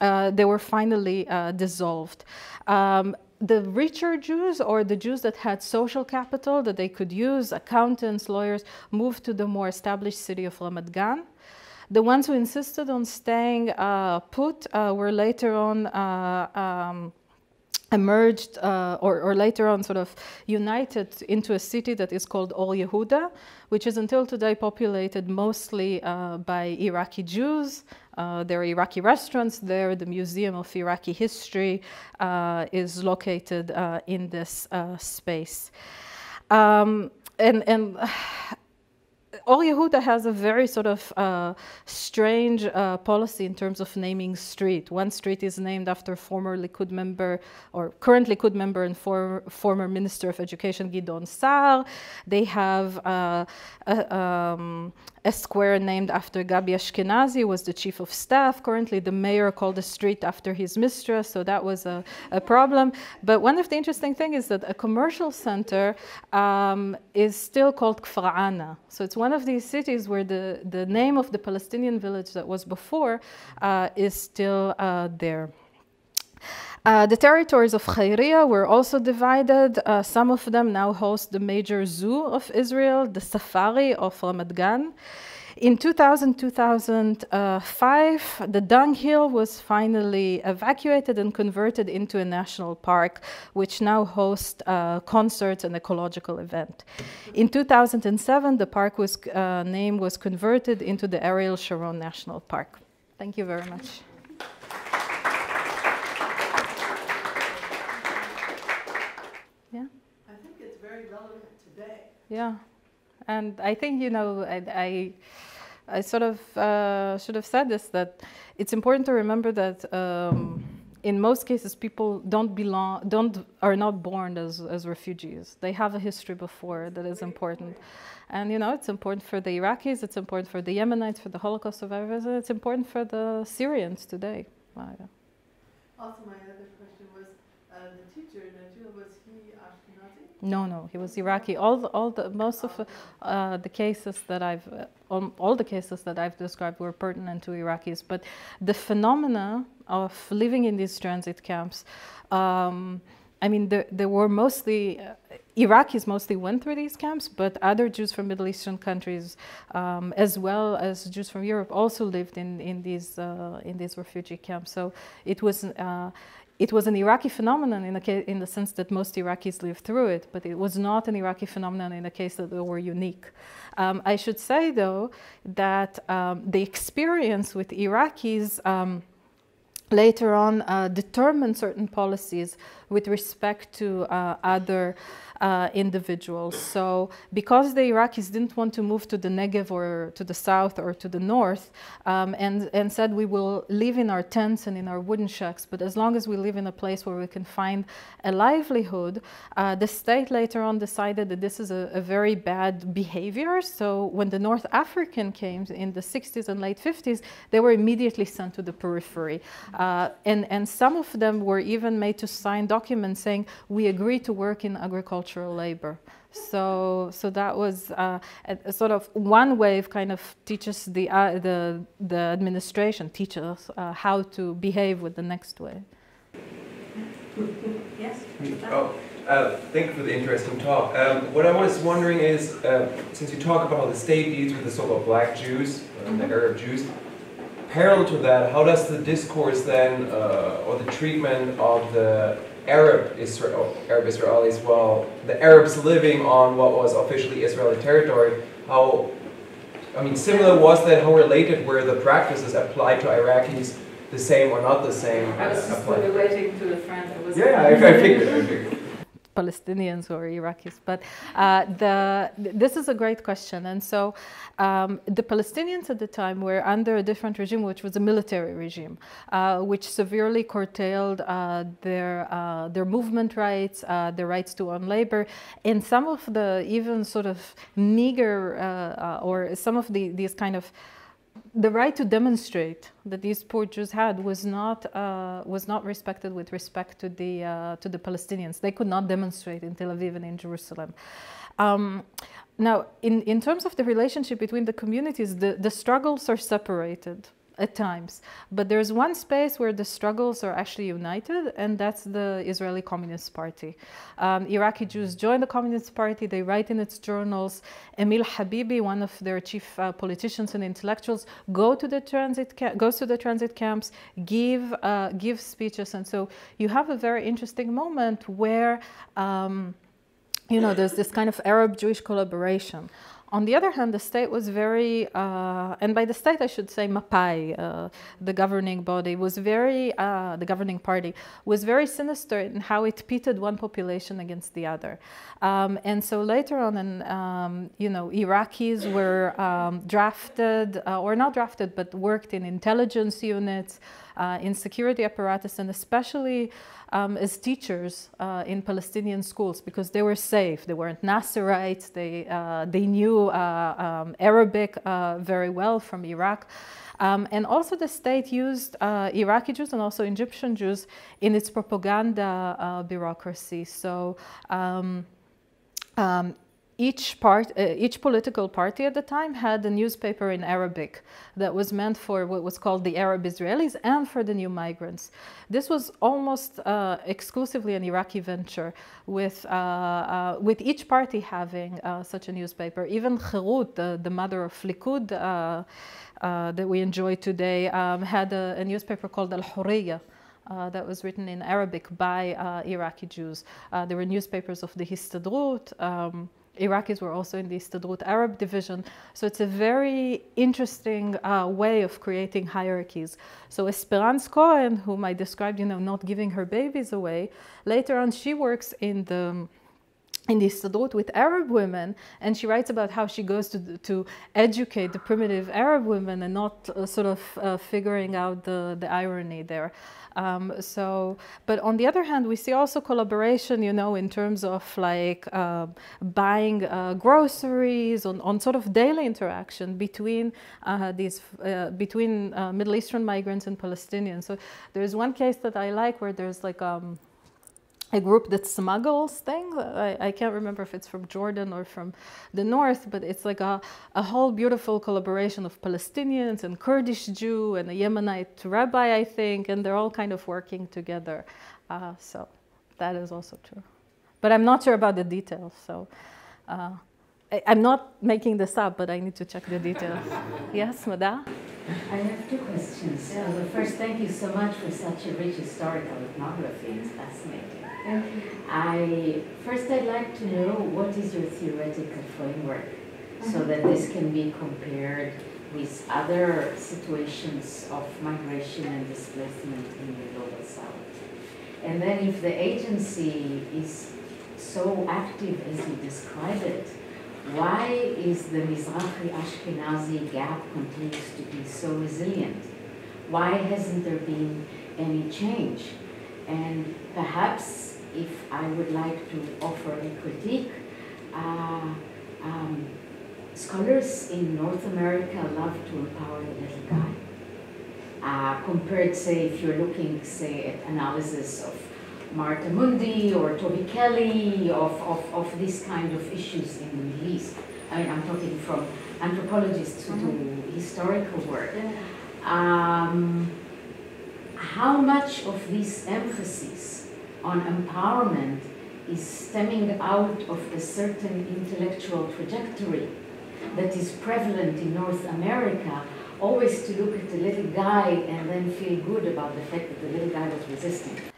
uh, they were finally uh, dissolved. Um, the richer Jews or the Jews that had social capital that they could use, accountants, lawyers, moved to the more established city of Ramat Gan. The ones who insisted on staying uh, put uh, were later on uh, um, emerged uh, or, or, later on sort of united into a city that is called Or Yehuda, which is until today populated mostly uh, by Iraqi Jews. Uh, there are Iraqi restaurants there. The Museum of Iraqi History uh, is located uh, in this uh, space. Um, and, and Or Yehuda has a very sort of uh, strange uh, policy in terms of naming street. One street is named after former Likud member or current Likud member and for, former Minister of Education Gidon Saar. They have uh, a, um, a, square named after Gabi Ashkenazi, was the chief of staff. Currently, the mayor called the street after his mistress, so that was a, a problem. But one of the interesting things is that a commercial center um, is still called Kfar Ana. So it's one of these cities where the, the name of the Palestinian village that was before uh, is still uh, there. Uh, the territories of Khayriya were also divided. Uh, some of them now host the major zoo of Israel, the safari of Ramat Gan. In 2000 2005, the dunghill was finally evacuated and converted into a national park, which now hosts uh, concerts and ecological event. In 2007, the park was, uh, name was converted into the Ariel Sharon National Park. Thank you very much. Yeah. I think it's very relevant today. Yeah. And I think, you know, I, I I sort of uh, should have said this that it's important to remember that um, in most cases people don't belong, don't are not born as as refugees. They have a history before that is important, and you know it's important for the Iraqis, it's important for the Yemenites, for the Holocaust survivors, it's important for the Syrians today. Uh, also, my other question was uh, the teacher Najil was he Ashkenazi? No, no, he was Iraqi. All the, all the most of uh, the cases that I've all, all the cases that I've described were pertinent to Iraqis, but the phenomena of living in these transit camps. Um, I mean, there, there were mostly, uh, Iraqis mostly went through these camps, but other Jews from Middle Eastern countries, um, as well as Jews from Europe, also lived in, in, these, uh, in these refugee camps. So it was, uh, it was an Iraqi phenomenon in the, in the sense that most Iraqis lived through it, but it was not an Iraqi phenomenon in the case that they were unique. Um, I should say, though, that um, the experience with Iraqis um, later on uh, determined certain policies with respect to uh, other uh, individuals. So because the Iraqis didn't want to move to the Negev or to the south or to the north um, and, and said we will live in our tents and in our wooden shacks, but as long as we live in a place where we can find a livelihood, uh, the state later on decided that this is a, a, very bad behavior. So when the North African came in the 60s and late 50s, they were immediately sent to the periphery. Uh, and, and some of them were even made to sign documents saying, we agree to work in agricultural labor. So, so that was uh, a, a sort of one way of kind of teaches the, uh, the, the administration, teaches uh, how to behave with the next way. (laughs) Yes? Oh, uh, thank you for the interesting talk. Um, what I was wondering is, uh, since you talk about how the state deals with the so-called black Jews, uh, the mm-hmm. Arab Jews, parallel to that, how does the discourse then, or the treatment of the Arab Israel, Arab Israelis, well, the Arabs living on what was officially Israeli territory, how, I mean, similar was that, how related were the practices applied to Iraqis the same or not the same? I was just waiting to the friend. Yeah, I, I figured, I figured. Palestinians or Iraqis. But uh, the, this is a great question. And so um, the Palestinians at the time were under a different regime, which was a military regime, uh, which severely curtailed uh, their, uh, their movement rights, uh, their rights to own labor, and some of the even sort of meager uh, or some of the, these kind of the right to demonstrate that these poor Jews had was not uh, was not respected with respect to the uh, to the Palestinians. They could not demonstrate in Tel Aviv and in Jerusalem. Um, now, in, in terms of the relationship between the communities, the, the struggles are separated at times. But there's one space where the struggles are actually united, and that's the Israeli Communist Party. Um, Iraqi Jews join the Communist Party, they write in its journals. Emil Habibi, one of their chief uh, politicians and intellectuals, go to the transit goes to the transit camps, give, uh, give speeches. And so you have a very interesting moment where um, you know, there's this kind of Arab-Jewish collaboration. On the other hand, the state was very, uh, and by the state I should say Mapai, uh, the governing body, was very, uh, the governing party, was very sinister in how it pitted one population against the other. Um, and so later on, in, um, you know, Iraqis were um, drafted, uh, or not drafted, but worked in intelligence units, uh, in security apparatus, and especially um, as teachers uh, in Palestinian schools because they were safe. They weren't Nasserites. They, uh, they knew uh, um, Arabic uh, very well from Iraq. Um, and also the state used uh, Iraqi Jews and also Egyptian Jews in its propaganda bureaucracy. So um, um, each part, uh, each political party at the time had a newspaper in Arabic that was meant for what was called the Arab Israelis and for the new migrants. This was almost uh, exclusively an Iraqi venture, with uh, uh with each party having uh, such a newspaper. Even Kherut, the, the mother of Likud uh, that we enjoy today, um, had a, a, newspaper called Al Hurriya. Uh, that was written in Arabic by uh, Iraqi Jews. Uh, there were newspapers of the Histadrut. Um, Iraqis were also in the Istadrut Arab division. So it's a very interesting uh, way of creating hierarchies. So Esperance Cohen, whom I described, you know, not giving her babies away, later on she works in the in the Istadrut with Arab women, and she writes about how she goes to, to educate the primitive Arab women and not uh, sort of uh, figuring out the, the irony there. Um, so, but on the other hand, we see also collaboration, you know, in terms of like uh, buying groceries on, on sort of daily interaction between uh, these, uh, between uh, Middle Eastern migrants and Palestinians. So there's one case that I like where there's like, um, a group that smuggles things. I, I, can't remember if it's from Jordan or from the north, but it's like a, a whole beautiful collaboration of Palestinians and Kurdish Jew and a Yemenite rabbi, I think, and they're all kind of working together. Uh, so that is also true. But I'm not sure about the details, so uh, I, am not making this up, but I need to check the details. (laughs) yes, Mada? I have two questions. Uh, the first, thank you so much for such a rich historical ethnography. It's fascinating. I first I'd like to know what is your theoretical framework so mm-hmm. that this can be compared with other situations of migration and displacement in the global south. And then if the agency is so active as you describe it, why is the Mizrahi-Ashkenazi gap continues to be so resilient? Why hasn't there been any change? And perhaps if I would like to offer a critique, uh, um, scholars in North America love to empower the little guy. Uh, compared, say, if you're looking, say, at analysis of Martha Mundy or Toby Kelly, of, of, of this kind of issues in the Middle East. I mean, I'm talking from anthropologists who mm -hmm. do mm-hmm. historical work. Um, how much of this emphasis on empowerment is stemming out of a certain intellectual trajectory that is prevalent in North America, always to look at the little guy and then feel good about the fact that the little guy was resisting.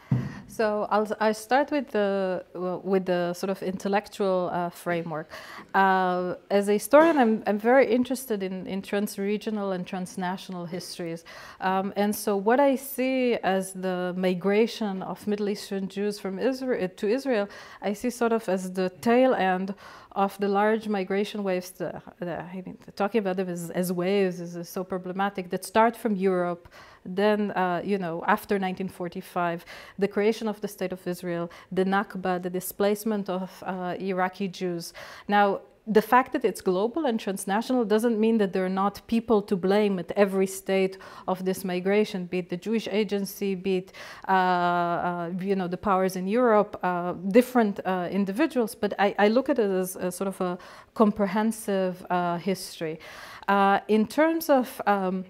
So I'll, I'll start with the, with the sort of intellectual uh, framework. Uh, as a historian, I'm, I'm very interested in, in trans-regional and transnational histories. Um, and so what I see as the migration of Middle Eastern Jews from Israel to Israel, I see sort of as the tail end of the large migration waves, the, the, I mean, talking about them as, as waves is, so problematic, that start from Europe, then, uh, you know, after 1945, the creation of the State of Israel, the Nakba, the displacement of uh, Iraqi Jews. Now, the fact that it's global and transnational doesn't mean that there are not people to blame at every state of this migration, be it the Jewish agency, be it uh, uh, you know the powers in Europe, uh, different uh, individuals. But I, I, look at it as a, sort of a comprehensive uh, history. Uh, in terms of um,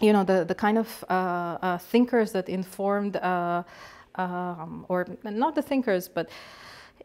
you know the the kind of thinkers that informed, um, or not the thinkers, but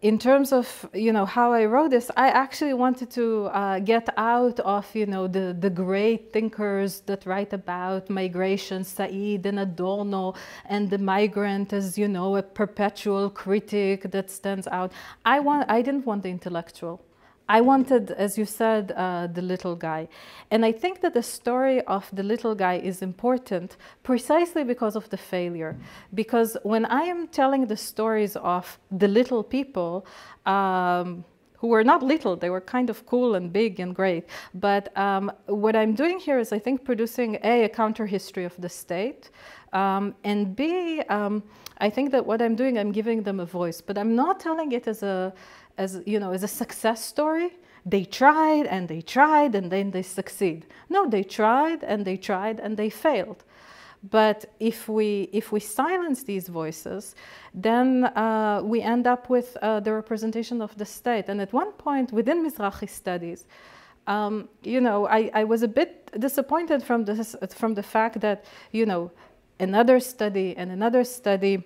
in terms of you know how I wrote this, I actually wanted to uh, get out of you know the the great thinkers that write about migration, Said and Adorno, and the migrant as you know a perpetual critic that stands out. I want I didn't want the intellectual. I wanted, as you said, uh, the little guy. And I think that the story of the little guy is important precisely because of the failure. Because when I am telling the stories of the little people, um, who were not little, they were kind of cool and big and great. But um, what I'm doing here is, I think, producing A, a counter history of the state, um, and B, um, I think that what I'm doing, I'm giving them a voice, but I'm not telling it as a as you know as a success story they tried and they tried and then they succeed. No they tried and they tried and they failed. But if we if we silence these voices then uh, we end up with uh, the representation of the state. And at one point within mizrahi studies um, you know I, I was a bit disappointed from this from the fact that you know another study and another study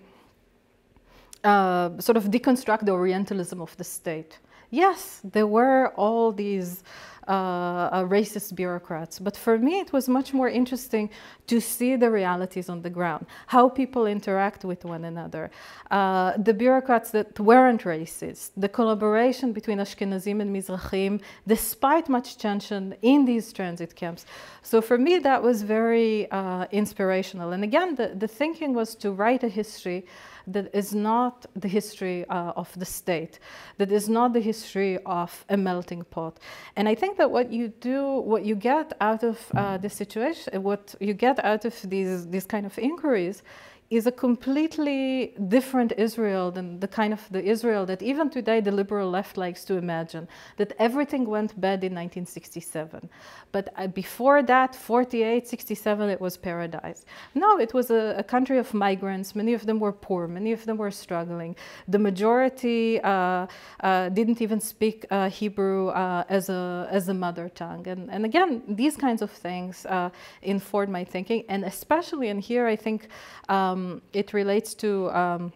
uh, sort of deconstruct the Orientalism of the state. Yes, there were all these uh, uh, racist bureaucrats, but for me it was much more interesting to see the realities on the ground, how people interact with one another, uh, the bureaucrats that weren't racist, the collaboration between Ashkenazim and Mizrahim, despite much tension in these transit camps. So for me that was very uh, inspirational. And again, the, the thinking was to write a history that is not the history uh, of the state, that is not the history of a melting pot. And I think that what you do, what you get out of uh, the situation, what you get out of these, these kind of inquiries is a completely different Israel than the kind of the Israel that even today the liberal left likes to imagine, that everything went bad in 1967. But uh, before that, 48, 67, it was paradise. No, it was a, a, country of migrants. Many of them were poor, many of them were struggling. The majority uh, uh, didn't even speak uh, Hebrew uh, as, a, as a mother tongue. And, and again, these kinds of things uh, informed my thinking, and especially, in here I think um, um, it relates to um,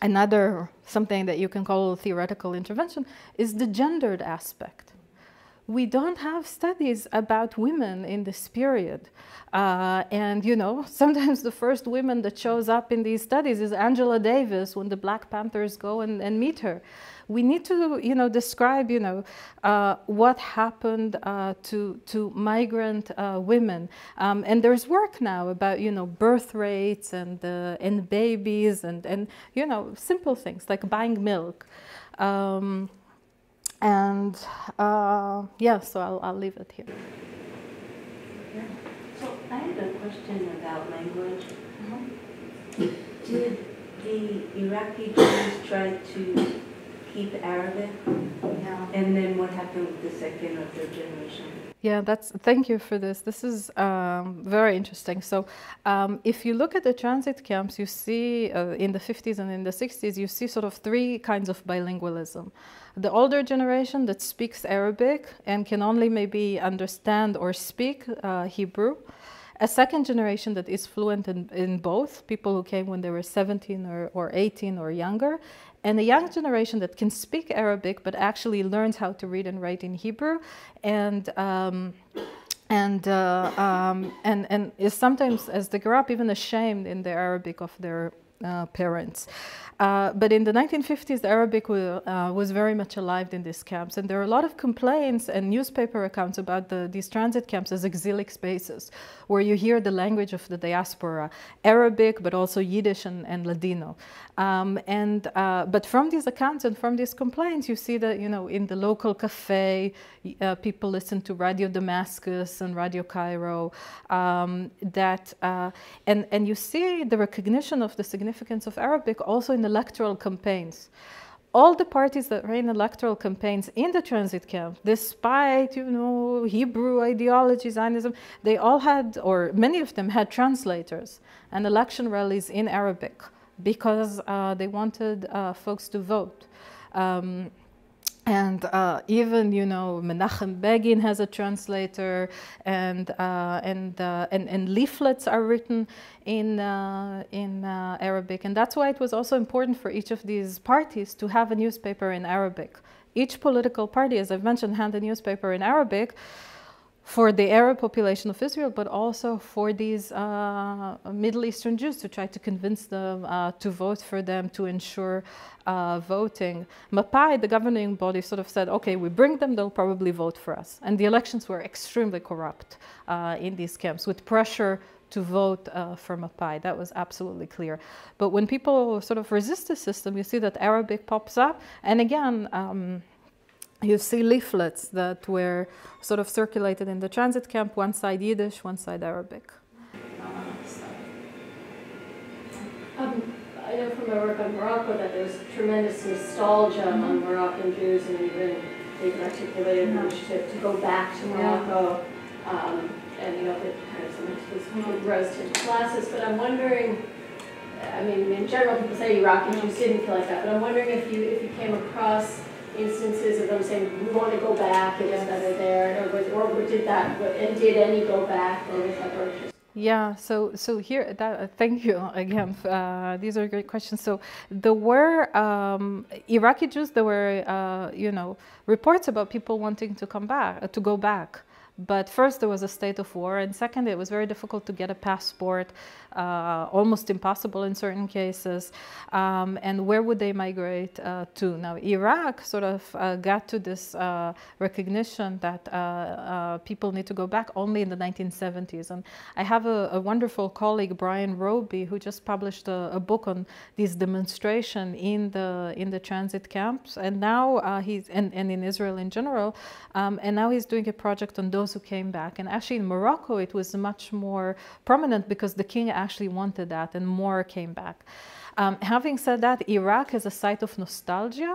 another something that you can call theoretical intervention is the gendered aspect. We don't have studies about women in this period. Uh, and, you know, (laughs) sometimes the first woman that shows up in these studies is Angela Davis when the Black Panthers go and, and meet her we need to, you know, describe, you know, uh, what happened uh, to to migrant uh, women. Um, and there's work now about, you know, birth rates and uh, and babies and and you know simple things like buying milk. Um, and uh, yeah, so I'll, I'll leave it here. Yeah. So I have a question about language. Mm-hmm. Did the Iraqi Jews try to keep Arabic? Yeah. And then what happened with the second or third generation? Yeah, that's thank you for this. This is um, very interesting. So, um, if you look at the transit camps, you see uh, in the 50s and in the 60s, you see sort of three kinds of bilingualism. The older generation that speaks Arabic and can only maybe understand or speak uh, Hebrew a second generation that is fluent in, in both, people who came when they were 17 or, or 18 or younger, and a young generation that can speak Arabic but actually learns how to read and write in Hebrew and um, and, uh, um, and and is sometimes as they grow up even ashamed in the Arabic of their uh, parents. Uh, but in the 1950s, Arabic uh, was very much alive in these camps, and there are a lot of complaints and newspaper accounts about the, these transit camps as exilic spaces, where you hear the language of the diaspora, Arabic, but also Yiddish and, and Ladino. Um, and uh, but from these accounts and from these complaints, you see that you know in the local cafe, uh, people listen to Radio Damascus and Radio Cairo. Um, that uh, and and you see the recognition of the significance of Arabic also in electoral campaigns. all the parties that ran electoral campaigns in the transit camp, despite you know Hebrew ideology, Zionism, they all had, or many of them had translators and election rallies in Arabic because uh, they wanted uh, folks to vote. Um, and uh, even you know Menachem Begin has a translator, and uh, and, uh, and and leaflets are written in uh, in uh, Arabic, and that's why it was also important for each of these parties to have a newspaper in Arabic. Each political party, as I've mentioned, had a newspaper in Arabic for the Arab population of Israel, but also for these uh, Middle Eastern Jews to try to convince them uh, to vote for them to ensure uh, voting. Mapai, the governing body, sort of said, okay, we bring them, they'll probably vote for us. And the elections were extremely corrupt uh, in these camps with pressure to vote uh, for Mapai. That was absolutely clear. But when people sort of resist the system, you see that Arabic pops up. And again, um, you see leaflets that were sort of circulated in the transit camp, one side Yiddish, one side Arabic. Um, I know from my work on Morocco that there's tremendous nostalgia Mm-hmm. among Moroccan Jews and even they've articulated a wish to, to go back to Morocco. Um, and you know, that kind of sometimes with rose tinted glasses, but I'm wondering, I mean, in general, people say Iraqi Jews didn't feel like that, but I'm wondering if you, if you came across instances of them saying, we want to go back, it was better there, or or did that, and did any go back, or was that or just Yeah, so so here, that, uh, thank you (laughs) again. Uh, these are great questions. So there were um, Iraqi Jews. There were uh, you know reports about people wanting to come back, uh, to go back. But first, there was a state of war, and second, it was very difficult to get a passport, almost impossible in certain cases. Um, and where would they migrate uh, to? Now, Iraq sort of uh, got to this uh, recognition that uh, uh, people need to go back only in the 1970s. And I have a, a wonderful colleague, Bryan Roby, who just published a, a, book on this demonstration in the in the transit camps, and now he's and, and in Israel in general. Um, and now he's doing a project on those who came back. And actually, in Morocco, it was much more prominent because the king actually wanted that, and more came back. Um, having said that, Iraq is a site of nostalgia.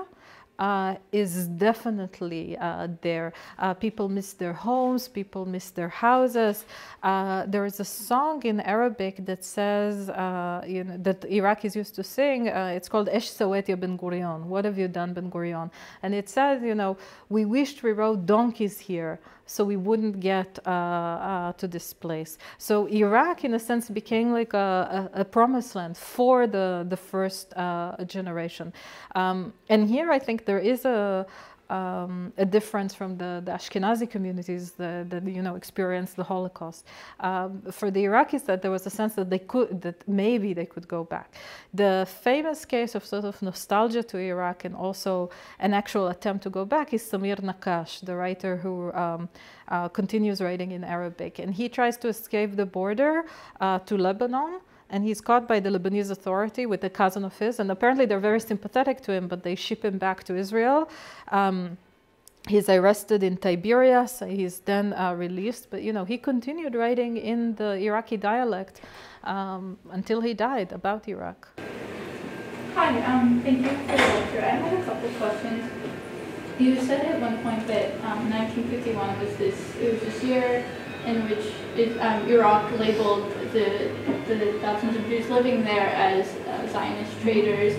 Uh, is definitely uh, there. Uh, people miss their homes, people miss their houses. Uh, there is a song in Arabic that says, uh, you know, that Iraqis used to sing. Uh, it's called Esh Sawet Ben Gurion. What have you done, Ben Gurion? And it says, you know, we wished we rode donkeys here so we wouldn't get uh, uh, to this place. So Iraq, in a sense, became like a, a, a promised land for the, the first uh, generation. Um, and here I think there is a, um, a difference from the, the Ashkenazi communities that, that, you know experienced the Holocaust. Um, for the Iraqis, that there was a sense that they could, that maybe they could go back. The famous case of sort of nostalgia to Iraq and also an actual attempt to go back is Samir Naqqash, the writer who um, uh, continues writing in Arabic, and he tries to escape the border uh, to Lebanon and he's caught by the Lebanese authority with a cousin of his, and apparently they're very sympathetic to him, but they ship him back to Israel. Um, he's arrested in Tiberias. He's then uh, released, but you know he continued writing in the Iraqi dialect um, until he died about Iraq. Hi, um, thank you for the lecture. I had a couple questions. You said at one point that um, 1951 was this it was this year in which it, um, Iraq labeled the, the thousands of Jews living there as uh, Zionist traitors.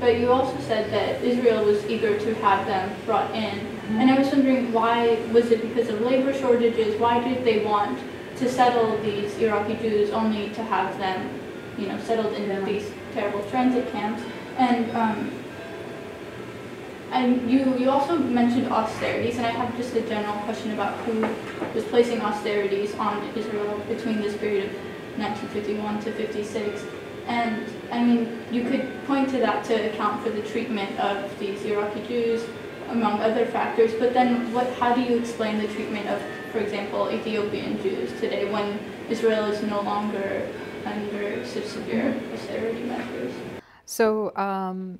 But you also said that Israel was eager to have them brought in. And I was wondering why, was it because of labor shortages? Why did they want to settle these Iraqi Jews only to have them, you know, settled in these terrible transit camps? And um, and you, you also mentioned austerities, and I have just a general question about who was placing austerities on Israel between this period of 1951 to 56. And I mean, you could point to that to account for the treatment of these Iraqi Jews, among other factors. But then, what? How do you explain the treatment of, for example, Ethiopian Jews today, when Israel is no longer under such severe austerity measures? So. Um,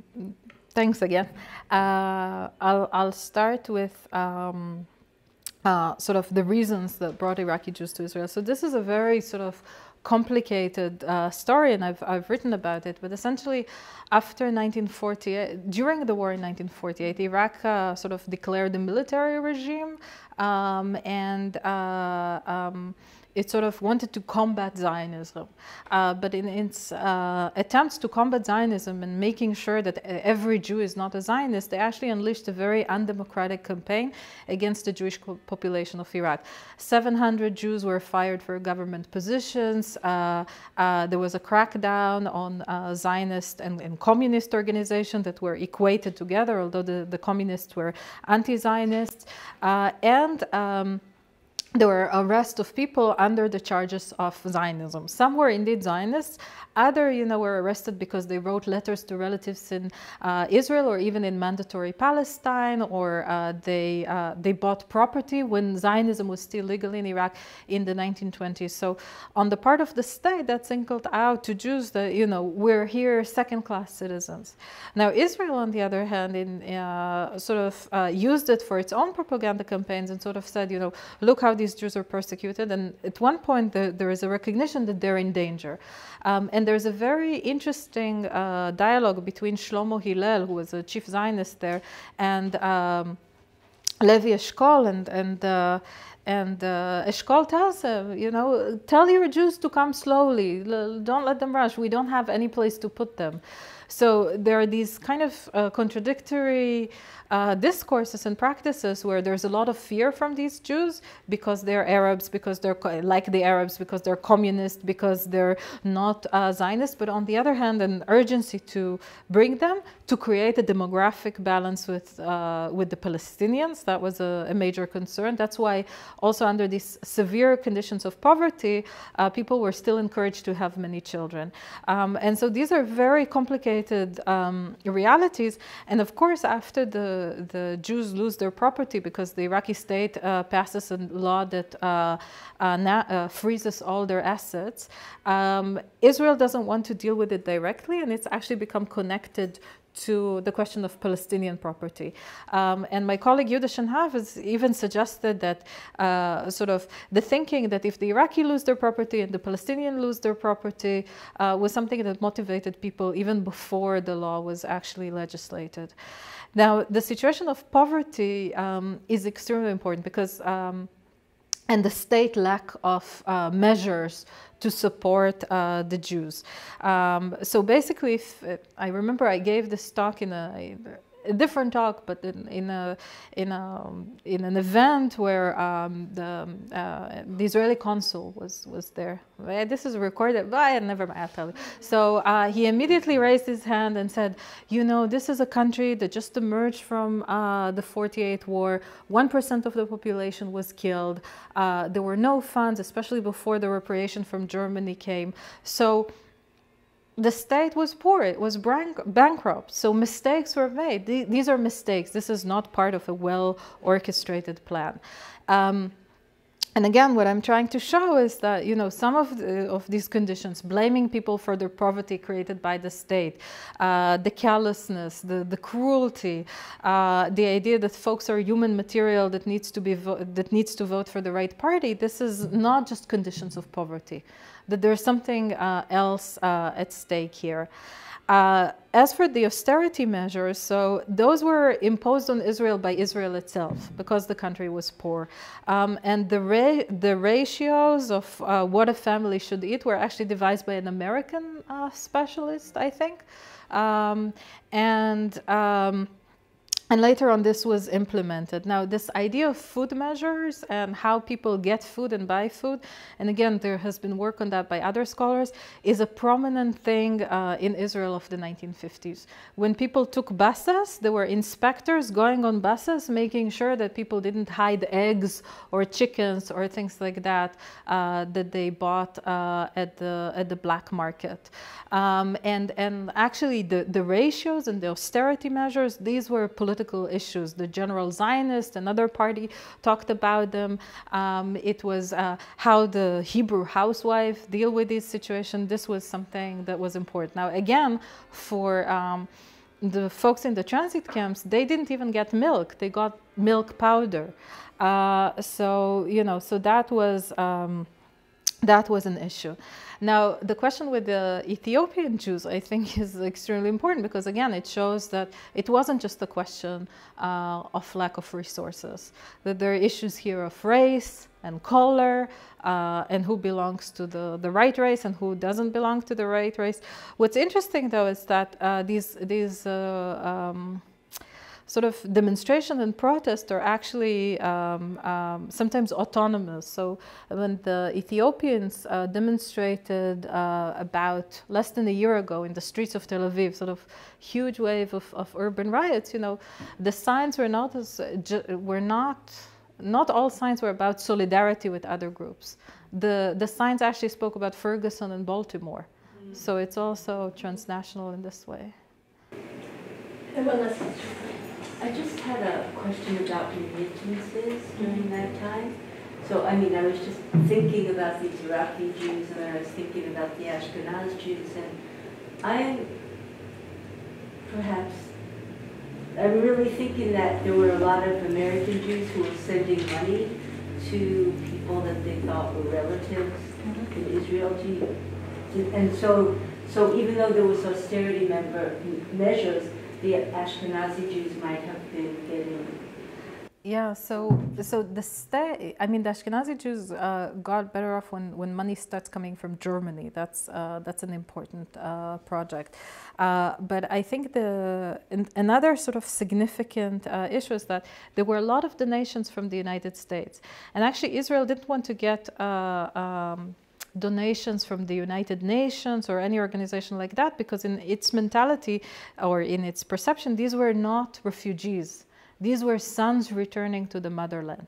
thanks again. Uh, I'll, I'll start with um, uh, sort of the reasons that brought Iraqi Jews to Israel. So this is a very sort of complicated uh, story, and I've, I've written about it. But essentially, after 1948, during the war in 1948, Iraq uh, sort of declared a military regime, um, and uh, um, it sort of wanted to combat Zionism. Uh, but in its uh, attempts to combat Zionism and making sure that every Jew is not a Zionist, they actually unleashed a very undemocratic campaign against the Jewish population of Iraq. 700 Jews were fired for government positions. Uh, uh there was a crackdown on uh, Zionist and, and, communist organizations that were equated together, although the, the communists were anti-Zionists. Uh, and um, there were arrests of people under the charges of Zionism. Some were indeed Zionists, other, you know, were arrested because they wrote letters to relatives in uh, Israel or even in mandatory Palestine, or uh, they uh, they bought property when Zionism was still legal in Iraq in the 1920s. So, on the part of the state, that singled out to Jews that you know we're here second-class citizens. Now, Israel, on the other hand, in uh, sort of uh, used it for its own propaganda campaigns and sort of said, you know, look how these Jews are persecuted. And at one point, the, there is a recognition that they're in danger. Um, and there's a very interesting uh, dialogue between Shlomo Hillel, who was a chief Zionist there, and um, Levi Eshkol, and and uh, and uh, Eshkol tells him, you know, tell your Jews to come slowly. Don't let them rush. We don't have any place to put them. So there are these kind of uh, contradictory uh, discourses and practices where there's a lot of fear from these Jews because they're Arabs, because they're like the Arabs, because they're communist, because they're not uh, Zionist, but on the other hand, an urgency to bring them to create a demographic balance with uh, with the Palestinians. That was a, a, major concern. That's why also under these severe conditions of poverty, uh, people were still encouraged to have many children. Um, and so these are very complicated um, realities. And of course, after the the, Jews lose their property because the Iraqi state uh, passes a law that uh, uh, uh, freezes all their assets. Um, Israel doesn't want to deal with it directly, and it's actually become connected to the question of Palestinian property. Um, and my colleague Yehuda Shenhav has even suggested that uh, sort of the thinking that if the Iraqi lose their property and the Palestinian lose their property uh, was something that motivated people even before the law was actually legislated. Now, the situation of poverty um, is extremely important because, um, and the state lack of uh, measures to support uh, the Jews. Um, so basically, if, I remember I gave this talk in a, a different talk, but in, in, a, in, a, in an event where um, the, uh, the Israeli consul was, was there. This is recorded, but never mind, I'll. So uh, he immediately raised his hand and said, you know, this is a country that just emerged from uh, the 48 war. 1% of the population was killed. Uh, there were no funds, especially before the reparation from Germany came. So the state was poor, it was bankrupt, so mistakes were made. These are mistakes. This is not part of a well orchestrated plan. Um, and again, what I'm trying to show is that you know some of the, of these conditions, blaming people for their poverty created by the state, uh, the callousness, the the cruelty, uh, the idea that folks are human material that needs to be that needs to vote for the right party. This is not just conditions of poverty that there's something uh, else uh, at stake here. Uh, as for the austerity measures, so those were imposed on Israel by Israel itself because the country was poor. Um, and the, ra the ratios of uh, what a family should eat were actually devised by an American uh, specialist, I think. Um, and um, and later on, this was implemented. Now, this idea of food measures and how people get food and buy food, and again, there has been work on that by other scholars, is a prominent thing uh, in Israel of the 1950s. When people took buses, there were inspectors going on buses, making sure that people didn't hide eggs or chickens or things like that uh, that they bought uh, at the at the black market. Um, and and actually, the the ratios and the austerity measures, these were political political issues. The General Zionist, another party, talked about them. Um, it was uh, how the Hebrew housewife deal with this situation. This was something that was important. Now, again, for um, the folks in the transit camps, they didn't even get milk. They got milk powder. Uh, so, you know, so that was, um, that was an issue. Now, the question with the Ethiopian Jews, I think, (laughs) is extremely important because, again, it shows that it wasn't just a question uh, of lack of resources, that there are issues here of race and color uh, and who belongs to the, the right race and who doesn't belong to the right race. What's interesting, though, is that uh, these, these uh, um, sort of demonstration and protest are actually um, um, sometimes autonomous. So when the Ethiopians uh, demonstrated uh, about less than a year ago in the streets of Tel Aviv, sort of huge wave of, of urban riots, you know, the signs were not as, were not, not all signs were about solidarity with other groups. The, the signs actually spoke about Ferguson and Baltimore. Mm. So it's also transnational in this way. I just had a question about remittances during that time. So, I mean, I was just thinking about these Iraqi Jews and I was thinking about the Ashkenaz Jews and I'm perhaps, I'm really thinking that there were a lot of American Jews who were sending money to people that they thought were relatives mm-hmm. in Israel. And so, so even though there was austerity member, measures, the Ashkenazi Jews might have been getting. Yeah, so so the state. I mean, the Ashkenazi Jews uh, got better off when, when money starts coming from Germany. That's uh, that's an important uh, project. Uh, but I think the another sort of significant uh, issue is that there were a lot of donations from the United States, and actually Israel didn't want to get. Uh, um, donations from the United Nations or any organization like that because in its mentality or in its perception, these were not refugees. These were sons returning to the motherland.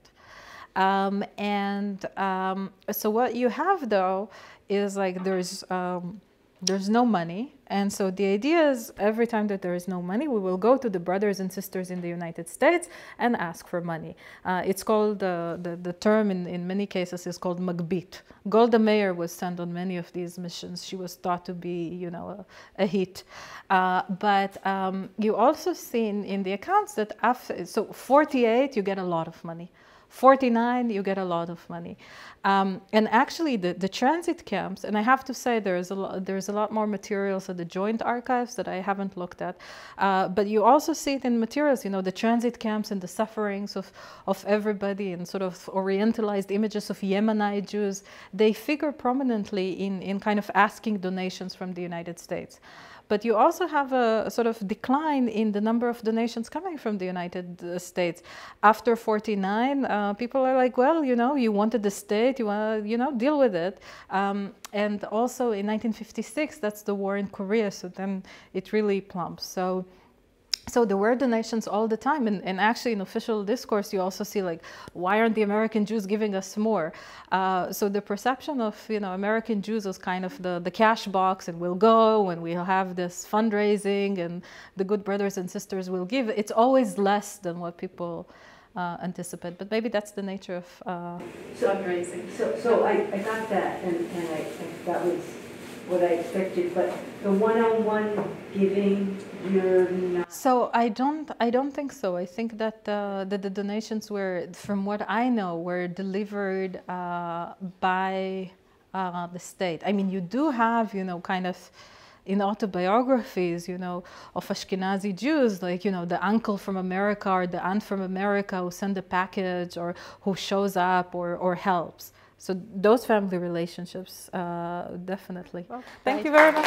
Um, and um, so what you have though is like there's um, there's no money. And so the idea is every time that there is no money, we will go to the brothers and sisters in the United States and ask for money. Uh, it's called, uh, the, the term in, in many cases is called magbit. Golda Meir was sent on many of these missions. She was thought to be, you know, a, a hit. Uh, but um, you also see in, in the accounts that after, so 48, you get a lot of money. 49, you get a lot of money. Um, and actually, the, the transit camps, and I have to say there's a, lot, there's a lot more materials at the joint archives that I haven't looked at. Uh, but you also see it in materials, you know, the transit camps and the sufferings of, of everybody and sort of orientalized images of Yemenite Jews. They figure prominently in, in kind of asking donations from the United States. But you also have a, sort of decline in the number of donations coming from the United uh, States. After 49, uh, people are like, well, you know, you wanted the state, you want to, you know, deal with it. Um, and also in 1956, that's the war in Korea, so then it really plumps. So so there were donations all the time and, and, actually in official discourse you also see like why aren't the american jews giving us more? Uh, so the perception of you know american jews as kind of the, the cash box and we'll go and we'll have this fundraising and the good brothers and sisters will give. It's always less than what people uh, anticipate but maybe that's the nature of uh, so, fundraising. So, so I, I got that and, and I, I that was what I expected, but the one-on-one giving, you're not. So I don't, I don't think so. I think that uh, that the donations were, from what I know, were delivered uh, by uh, the state. I mean, you do have, you know, kind of in autobiographies, you know, of Ashkenazi Jews, like, you know, the uncle from America or the aunt from America who send a package or who shows up or, or helps. So those family relationships, uh, definitely. Well, thank you very much.